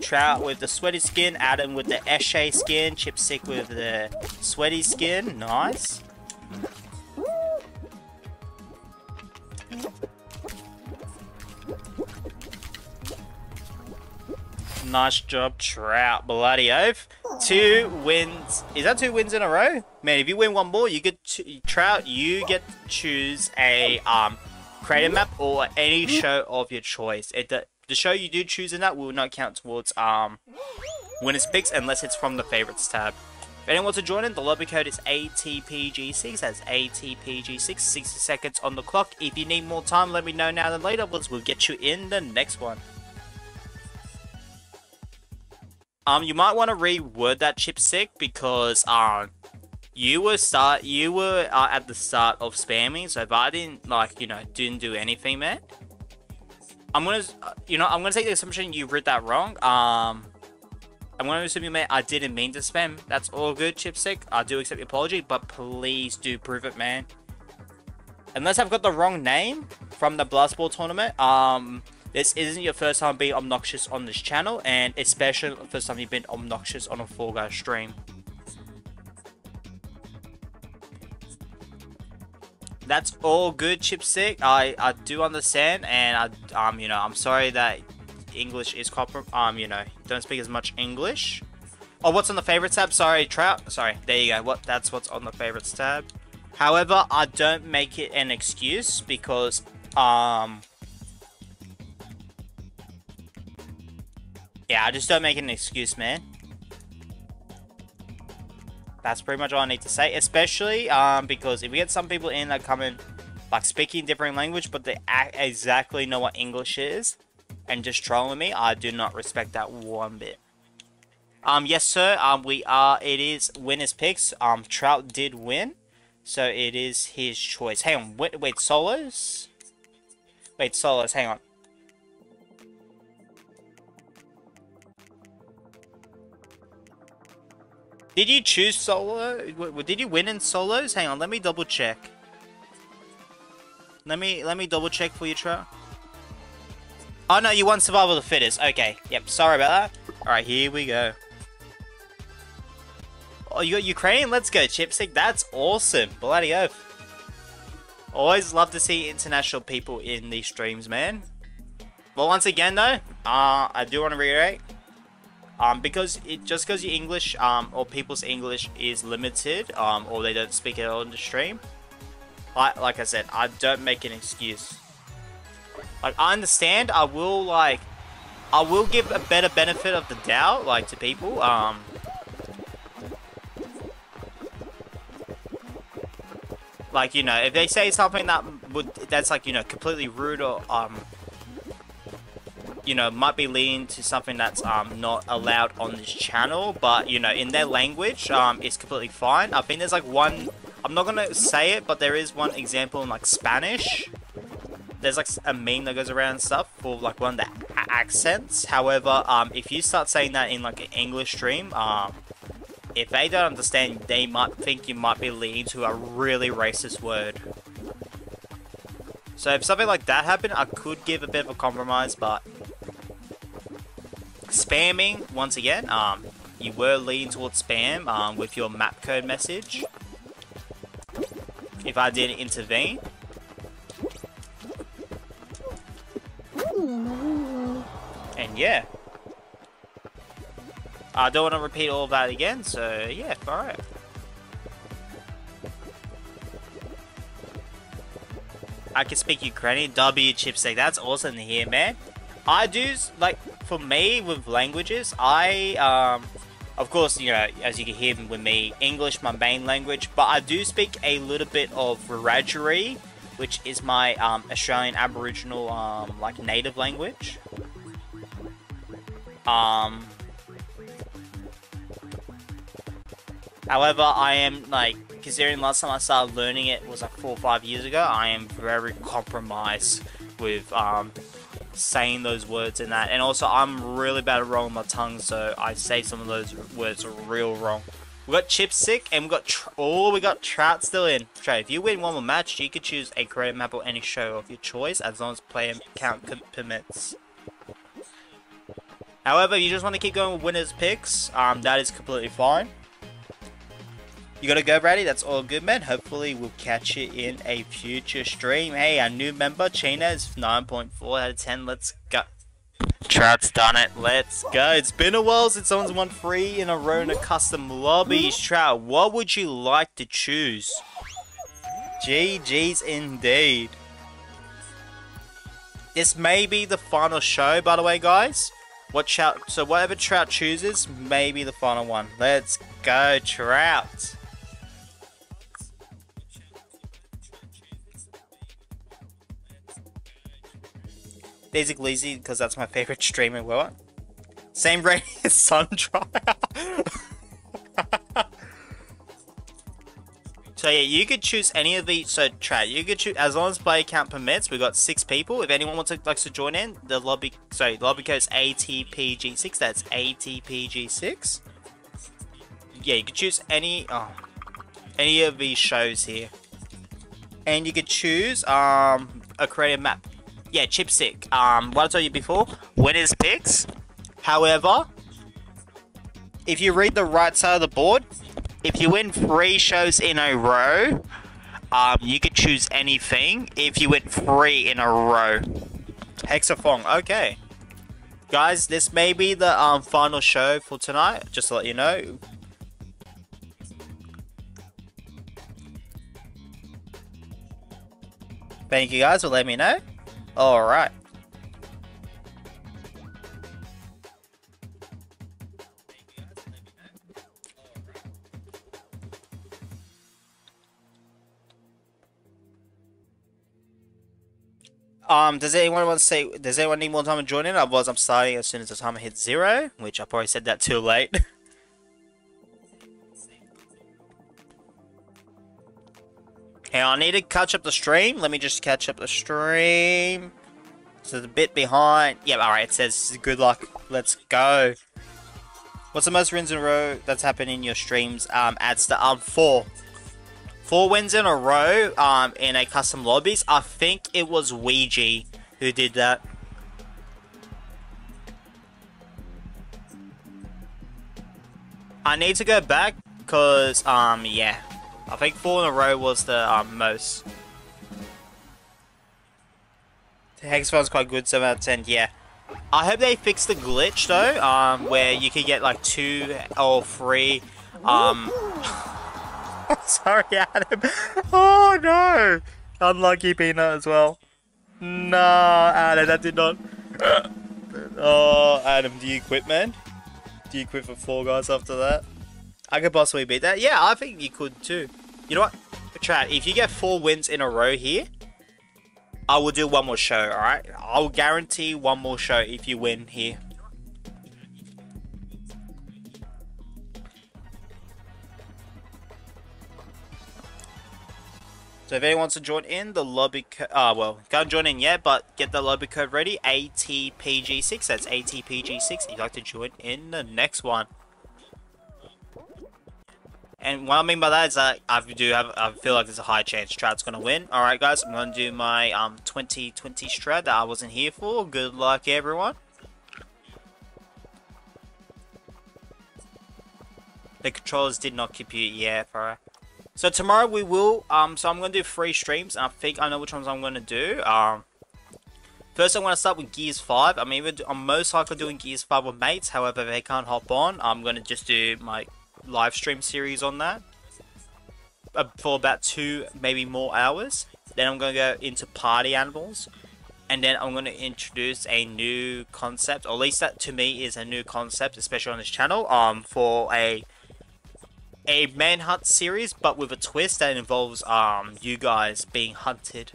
Trout with the sweaty skin, Adam with the Esche skin, Chipstick with the sweaty skin. Nice. Nice job, Trout. Bloody oath. Two wins. Is that two wins in a row? Man, if you win one more, you get to, Trout. You get to choose a um creator map or any show of your choice. It the, the show you do choose in that will not count towards um winners picks unless it's from the favorites tab. If anyone wants to join in, the lobby code is ATPG6. That's ATPG6. 60 seconds on the clock. If you need more time, let me know now than later. We'll get you in the next one. Um, you might want to reword that chipstick because um, you were start you were uh, at the start of spamming. So if I didn't like you know didn't do anything, man, I'm gonna you know I'm gonna take the assumption you read that wrong. Um, I'm gonna assume you meant I didn't mean to spam. That's all good, chipstick. I do accept your apology, but please do prove it, man. Unless I've got the wrong name from the Blast Ball tournament. Um this isn't your first time being obnoxious on this channel, and especially the first time you've been obnoxious on a Fall Guys stream. That's all good, Chipstick. I, I do understand, and I um you know I'm sorry that English is copper um you know don't speak as much English. Oh, what's on the favorites tab? Sorry, Trout. Sorry, there you go. What that's what's on the favorites tab. However, I don't make it an excuse because um Yeah, I just don't make an excuse, man. That's pretty much all I need to say. Especially um, because if we get some people in that come in, like, speaking different language, but they exactly know what English is, and just trolling me, I do not respect that one bit. Um, yes, sir. Um, we are. It is winners picks. Um, Trout did win, so it is his choice. Hang on. Wait, wait. Solos. Wait, solos. Hang on. Did you choose solo? Did you win in solos? Hang on, let me double check. Let me let me double check for you, Trout. Oh no, you won survival of the fittest. Okay, yep. Sorry about that. All right, here we go. Oh, you got Ukraine? Let's go, Chipstick. That's awesome. Bloody oath. Always love to see international people in these streams, man. Well, once again, though, uh, I do want to reiterate, um, because it just because your English um, or people's English is limited um, or they don't speak it on the stream, like, like I said, I don't make an excuse. Like, I understand, I will, like, I will give a better benefit of the doubt, like, to people, um, like, you know, if they say something that would, that's, like, you know, completely rude or, um, you know, might be leading to something that's um, not allowed on this channel, but, you know, in their language, um, it's completely fine. I think there's like one, I'm not gonna say it, but there is one example in like Spanish. There's like a meme that goes around stuff for like one of the accents. However, um, if you start saying that in like an English stream, um, if they don't understand, they might think you might be leading to a really racist word. So if something like that happened, I could give a bit of a compromise, but spamming once again, um, you were leaning towards spam um, with your map code message. If I didn't intervene. And yeah. I don't want to repeat all that again, so yeah, alright. I can speak Ukrainian. W chipstick. That's awesome to hear, man. I do like for me with languages. I um, of course, you know, as you can hear with me, English my main language, but I do speak a little bit of Wiradjuri, which is my um, Australian Aboriginal um, like native language. Um, however, I am like considering last time I started learning it was like four or five years ago, I am very compromised with um, saying those words in that. And also, I'm really bad at rolling my tongue, so I say some of those words real wrong. We got Chipstick, and we got oh, we got Trout still in. Trout, if you win one more match, you could choose a creative map or any show of your choice, as long as player count permits. However, you just want to keep going with winners picks, um, that is completely fine. You gotta go, Brady. That's all good, man. Hopefully, we'll catch you in a future stream. Hey, our new member, China, is 9.4 out of 10. Let's go. Trout's done it. Let's go. It's been a while since someone's won three in a row in a custom lobbies. Trout, what would you like to choose? GG's indeed. This may be the final show, by the way, guys. What Trout, so whatever Trout chooses may be the final one. Let's go, Trout. Basic Lazy because that's my favorite streamer. What? Same rating as Sundry. so yeah, you could choose any of these. So chat, you could choose as long as player count permits. We've got six people. If anyone wants to like to join in, the lobby. Sorry, lobby code is ATPG6. That's ATPG6. Yeah, you could choose any. Oh, any of these shows here, and you could choose um a creative map yeah, chipstick. Um, what I told you before, winners picks. However, if you read the right side of the board, if you win three shows in a row, um, you could choose anything. If you win three in a row, Hex-a-Thon. Okay, guys, this may be the um final show for tonight. Just to let you know. Thank you guys for letting me know. Alright. Um, does anyone want to say, does anyone need more time to join in? Otherwise, I'm starting as soon as the timer hits zero, which I probably said that too late. Hey, I need to catch up the stream. Let me just catch up the stream. So the bit behind. Yeah, alright, it says good luck. Let's go. What's the most wins in a row that's happened in your streams? Um, adds to um four. Four wins in a row um in a custom lobbies. I think it was Ouija who did that. I need to go back because um yeah I think four in a row was the um, most. The Hexagon's quite good, 7 out of 10, yeah. I hope they fix the glitch though, um, where you could get like two or three, um... Sorry, Adam. Oh no! Unlucky Peanut as well. No, Adam, that did not... oh, Adam, do you quit, man? Do you quit for Fall Guys after that? I could possibly beat that. Yeah, I think you could too. You know what? Chat, if you get four wins in a row here, I will do one more show, alright? I'll guarantee one more show if you win here. So if anyone wants to join in, the lobby code, uh, well, can't join in yet, but get the lobby code ready, ATPG6, that's ATPG6, if you'd like to join in the next one. And what I mean by that is that I do have, I feel like there's a high chance Strat's to win. Alright guys, I'm to do my um 2020 Strat that I wasn't here for. Good luck everyone. The controllers did not compute, yeah, alright. So tomorrow we will, um, so I'm to do three streams, I think I know which ones I'm to do. Um, first I'm to start with Gears 5. I'm even, I'm most likely doing Gears 5 with mates, however, they can't hop on, I'm to just do my live stream series on that. Uh, for about two, maybe more hours. Then I'm going to go into Party Animals. And then I'm going to introduce a new concept, or at least that to me is a new concept, especially on this channel, um, for a a manhunt series, but with a twist that involves um you guys being hunted.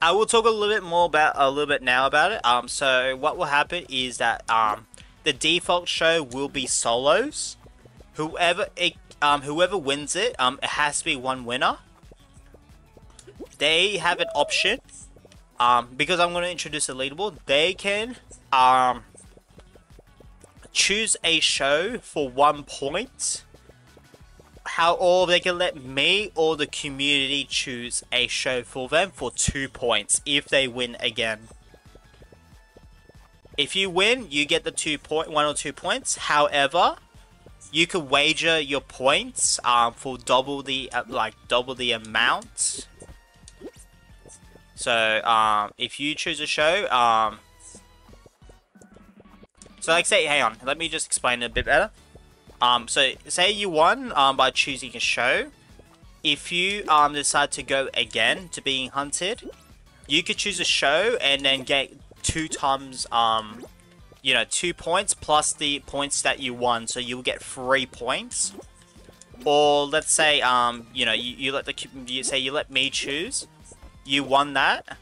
I will talk a little bit more about a little bit now about it. Um, so what will happen is that um the default show will be solos. Whoever it um whoever wins it um it has to be one winner. They have an option um because I'm going to introduce a leaderboard. They can um choose a show for one point. How or they can let me or the community choose a show for them for two points if they win again. If you win, you get the two point one or two points. However, you could wager your points um, for double the uh, like double the amount. So um, if you choose a show, um, so like say, hang on, let me just explain it a bit better. Um, so say you won um, by choosing a show. If you um, decide to go again to being hunted, you could choose a show and then get two times, um, you know, two points plus the points that you won. So you'll get three points. Or let's say, um, you know, you, you let the you say you let me choose. You won that.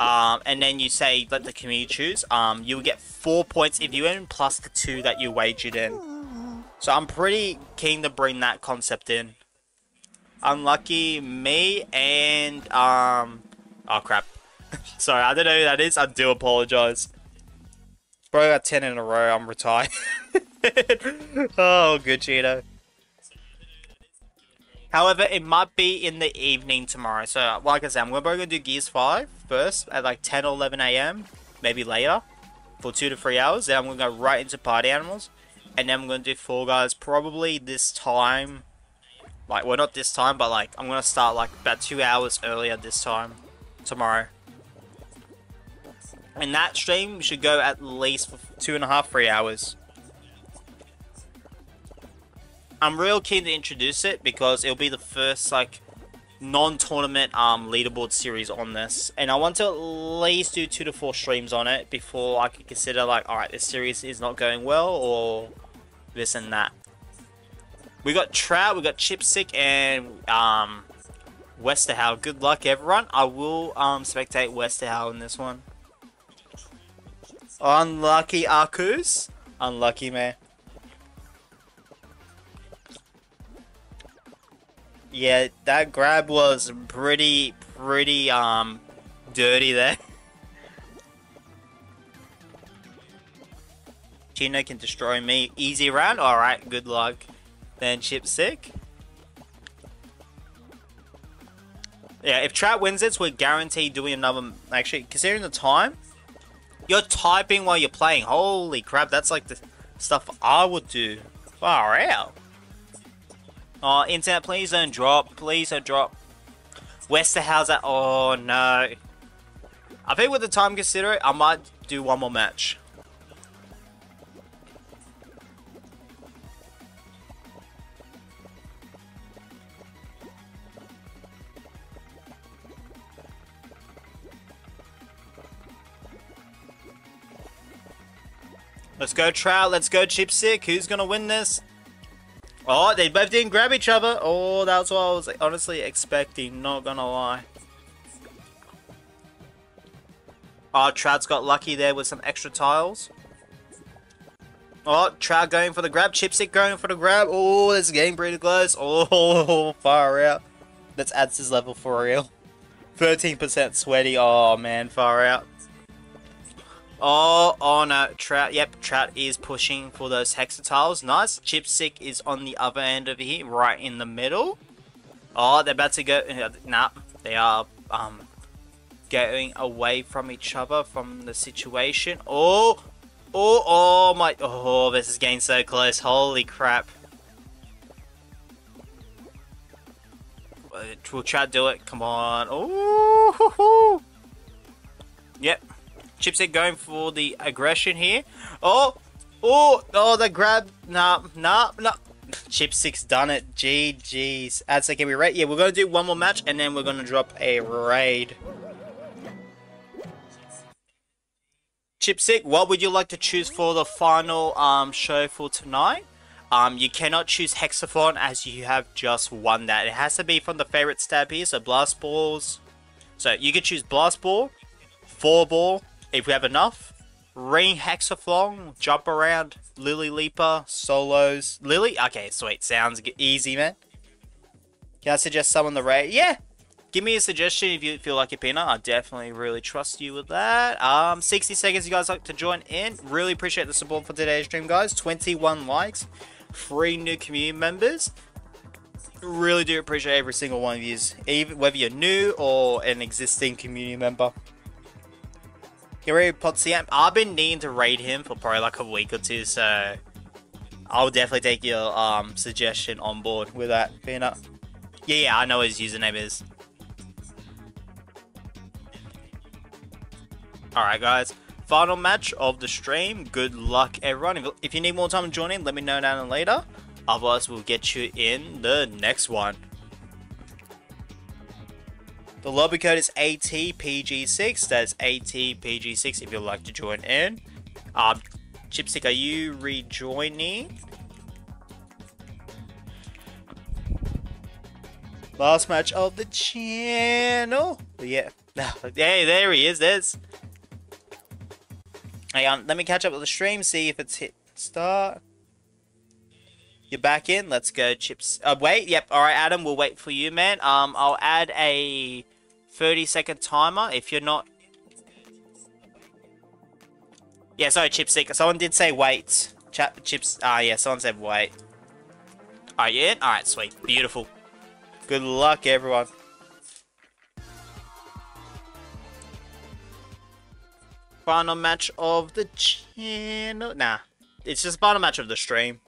Um, and then you say let the community choose. Um, you'll get four points if you win plus the two that you wagered in. So I'm pretty keen to bring that concept in. Unlucky me and um, oh crap. Sorry, I don't know who that is. I do apologize. Bro, I got 10 in a row. I'm retired. oh, good Cheeto. However, it might be in the evening tomorrow. So, like I said, I'm probably going to do Gears 5 first at like 10 or 11 a.m. Maybe later. For 2 to 3 hours. Then I'm going to go right into Party Animals. And then I'm going to do Fall Guys probably this time. Like, well, not this time, but like, I'm going to start like about 2 hours earlier this time. Tomorrow. And that stream should go at least for two and a half, three hours. I'm real keen to introduce it because it'll be the first like non-tournament um leaderboard series on this. And I want to at least do two to four streams on it before I can consider like alright this series is not going well or this and that. We got Trout we got Chipstick and um Westerhow good luck everyone. I will um spectate Westerhow in this one. Unlucky Arcus. Unlucky man Yeah, that grab was pretty, pretty, um, dirty there. Chino can destroy me. Easy round? Alright, good luck. Then Chipstick. Yeah, if Trap wins this, we're guaranteed doing another... Actually, considering the time, you're typing while you're playing. Holy crap, that's like the stuff I would do. Far out. Oh, internet, please don't drop. Please don't drop. Westerhauser. Oh, no. I think with the time consider it, I might do one more match. Let's go Trout, let's go Chipstick. Who's gonna win this? Oh, they both didn't grab each other. Oh, that's what I was honestly expecting, not gonna lie. Oh, Trout's got lucky there with some extra tiles. Oh, Trout going for the grab. Chipstick going for the grab. Oh, this is getting pretty close. Oh, far out. That's Ads' level for real. 13% sweaty. Oh, man, far out. Oh, oh no, Trout, yep, Trout is pushing for those hexatiles. Nice. Chipstick is on the other end of here, right in the middle. Oh, they're about to go, nah, they are, um, going away from each other, from the situation. Oh, oh, oh my, oh, this is getting so close. Holy crap. We'll try to do it. Come on. Oh, yep. Chipstick going for the aggression here. Oh, oh, oh, the grab. Nah, nah, nah. Chipstick's done it. GG's. Add second we rate. Yeah, we're going to do one more match and then we're going to drop a raid. Chipstick, what would you like to choose for the final um, show for tonight? Um, you cannot choose Hex-a-Thon as you have just won that. It has to be from the favorite stab here, so Blast Balls. So you can choose Blast Ball, Fall Ball, if we have enough. Ring Hexaflong, Jump Around, Lily Leaper, Solos. Lily? Okay, sweet. Sounds easy, man. Can I suggest someone the rate? Yeah. Give me a suggestion if you feel like a peanut. I definitely really trust you with that. Um, 60 seconds you guys like to join in. Really appreciate the support for today's stream, guys. 21 likes. Three new community members. Really do appreciate every single one of you. Even whether you're new or an existing community member. Get ready. I've been needing to raid him for probably like a week or two, so I'll definitely take your um suggestion on board with that, Peanut. Yeah, yeah, I know his username is. Alright, guys. Final match of the stream. Good luck, everyone. If you need more time to join in, let me know down later. Otherwise, we'll get you in the next one. The lobby code is ATPG6. That's ATPG6 if you'd like to join in. Um, Chipstick, are you rejoining? Last match of the channel. Yeah. Hey, there he is. There's. Hey, um, let me catch up with the stream, see if it's hit start. You're back in. Let's go, Chips. Uh, wait. Yep. All right, Adam. We'll wait for you, man. Um, I'll add a 30 second timer if you're not... Yeah, sorry, Chipstick. Someone did say wait. Chat, chips. Ah, yeah, someone said wait. Are you in? Alright, sweet. Beautiful. Good luck, everyone. Final match of the channel. Nah, it's just final match of the stream.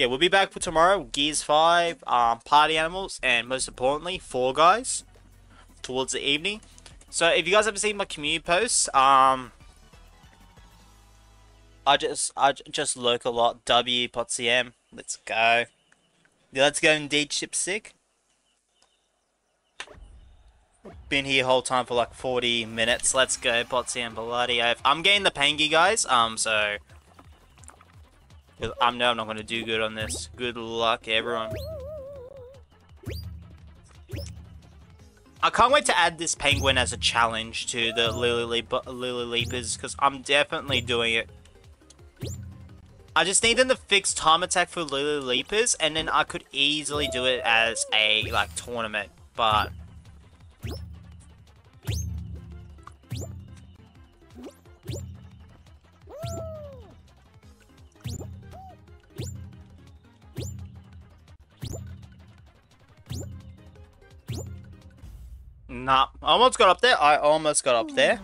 Yeah, we'll be back for tomorrow. Gears 5, um, Party Animals, and most importantly, Fall Guys towards the evening. So if you guys haven't seen my community posts, um, I just I just lurk a lot. W Potsy Let's go. Yeah, let's go indeed Chipstick. Been here whole time for like 40 minutes. Let's go Potsy and Bloody. I'm getting the Pangy guys, um, so I know I'm not gonna do good on this. Good luck everyone. I can't wait to add this penguin as a challenge to the Lily, Leap Lily Leapers, because I'm definitely doing it. I just need them to fix time attack for Lily Leapers, and then I could easily do it as a, like, tournament, but... Nah, I almost got up there. I almost got up there.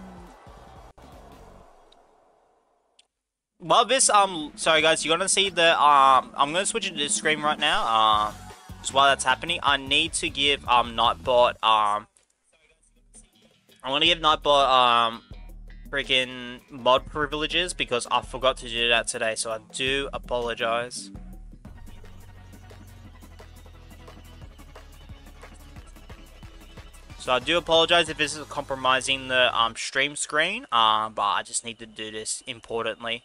Well, this, um, sorry guys, you're gonna see the, um, I'm gonna switch it to the screen right now, um, just while that's happening, I need to give, um, Nightbot, um, I want to give Nightbot, um, freaking mod privileges, because I forgot to do that today, so I do apologize. So I do apologize if this is compromising the um, stream screen, uh, but I just need to do this importantly.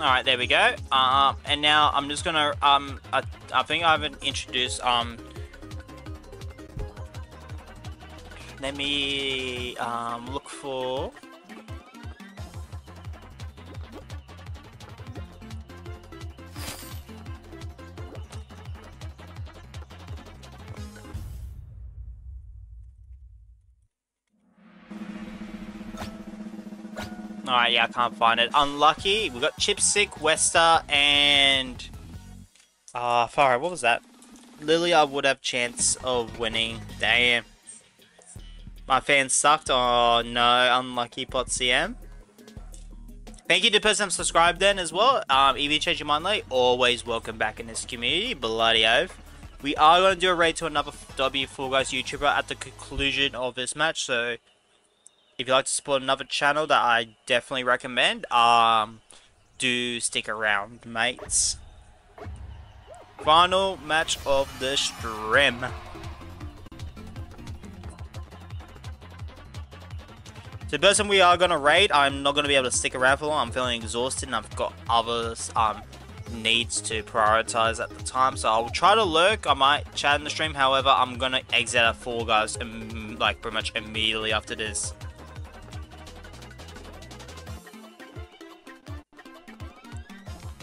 Alright, there we go. Um, and now I'm just gonna, um, I, I think I haven't introduced, um, let me, um, look for, Alright, yeah, I can't find it. Unlucky. We got Chipstick, Wester, and... Ah, uh, far. What was that? Lily, I would have chance of winning. Damn. My fans sucked. Oh, no. Unlucky pot CM. Thank you to the person who subscribed then as well. Um, if you change your mind late, always welcome back in this community. Bloody oath. We are going to do a raid to another W Fall Guys YouTuber at the conclusion of this match, so if you like to support another channel that I definitely recommend, um, do stick around, mates. Final match of the stream. So the person we are going to raid, I'm not going to be able to stick around for long. I'm feeling exhausted and I've got other um, needs to prioritize at the time. So I'll try to lurk. I might chat in the stream. However, I'm going to exit at Fall Guys like pretty much immediately after this.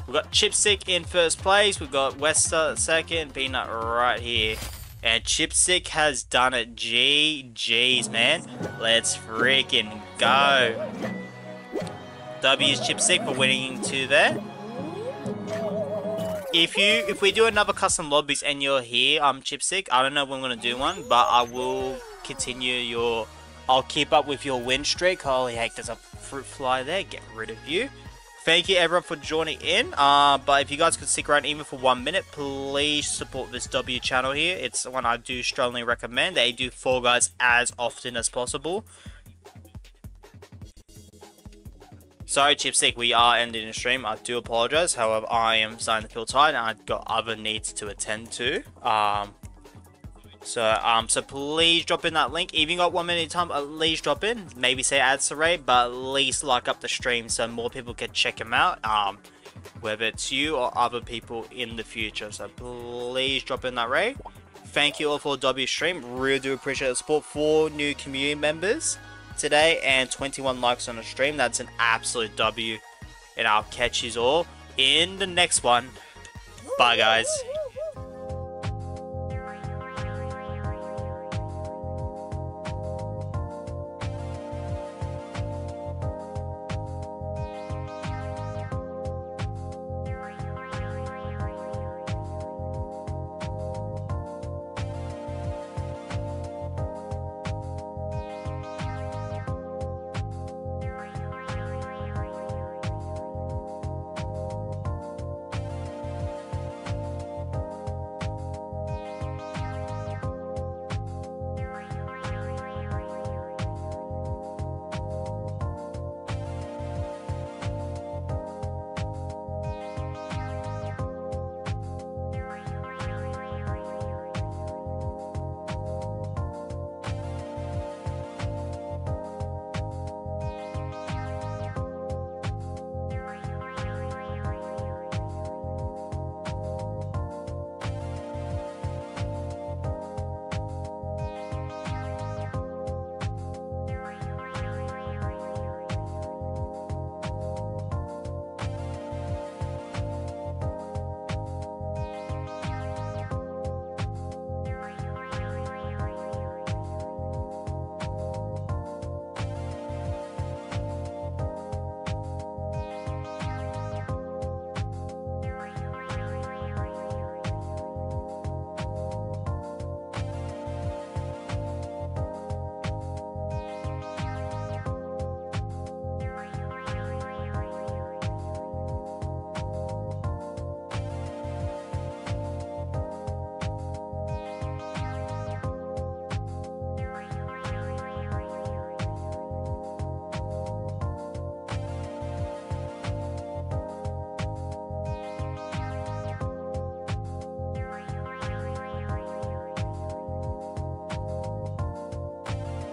We've got Chipstick in first place. We've got Wester second. Peanut right here. And Chipstick has done it. GG's, man. Let's freaking go. W's Chipstick for winning two there. If you, if we do another custom lobbies and you're here, I'm um, Chipstick. I don't know when I'm going to do one, but I will continue your... I'll keep up with your win streak. Holy heck, there's a fruit fly there. Get rid of you. Thank you everyone for joining in. Uh, but if you guys could stick around even for one minute, please support this W channel here. It's one I do strongly recommend. They do Fall Guys as often as possible. Sorry, Chipstick, we are ending the stream. I do apologize. However, I am starting to feel tired and I've got other needs to attend to. Um, so um, so please drop in that link. You got one minute time, at least drop in. Maybe say add Saray, but at least like up the stream so more people can check him out. Um, whether it's you or other people in the future. So please drop in that raid. Thank you all for W stream. Really do appreciate the support. for new community members today and 21 likes on the stream. That's an absolute W. And I'll catch you all in the next one. Bye guys.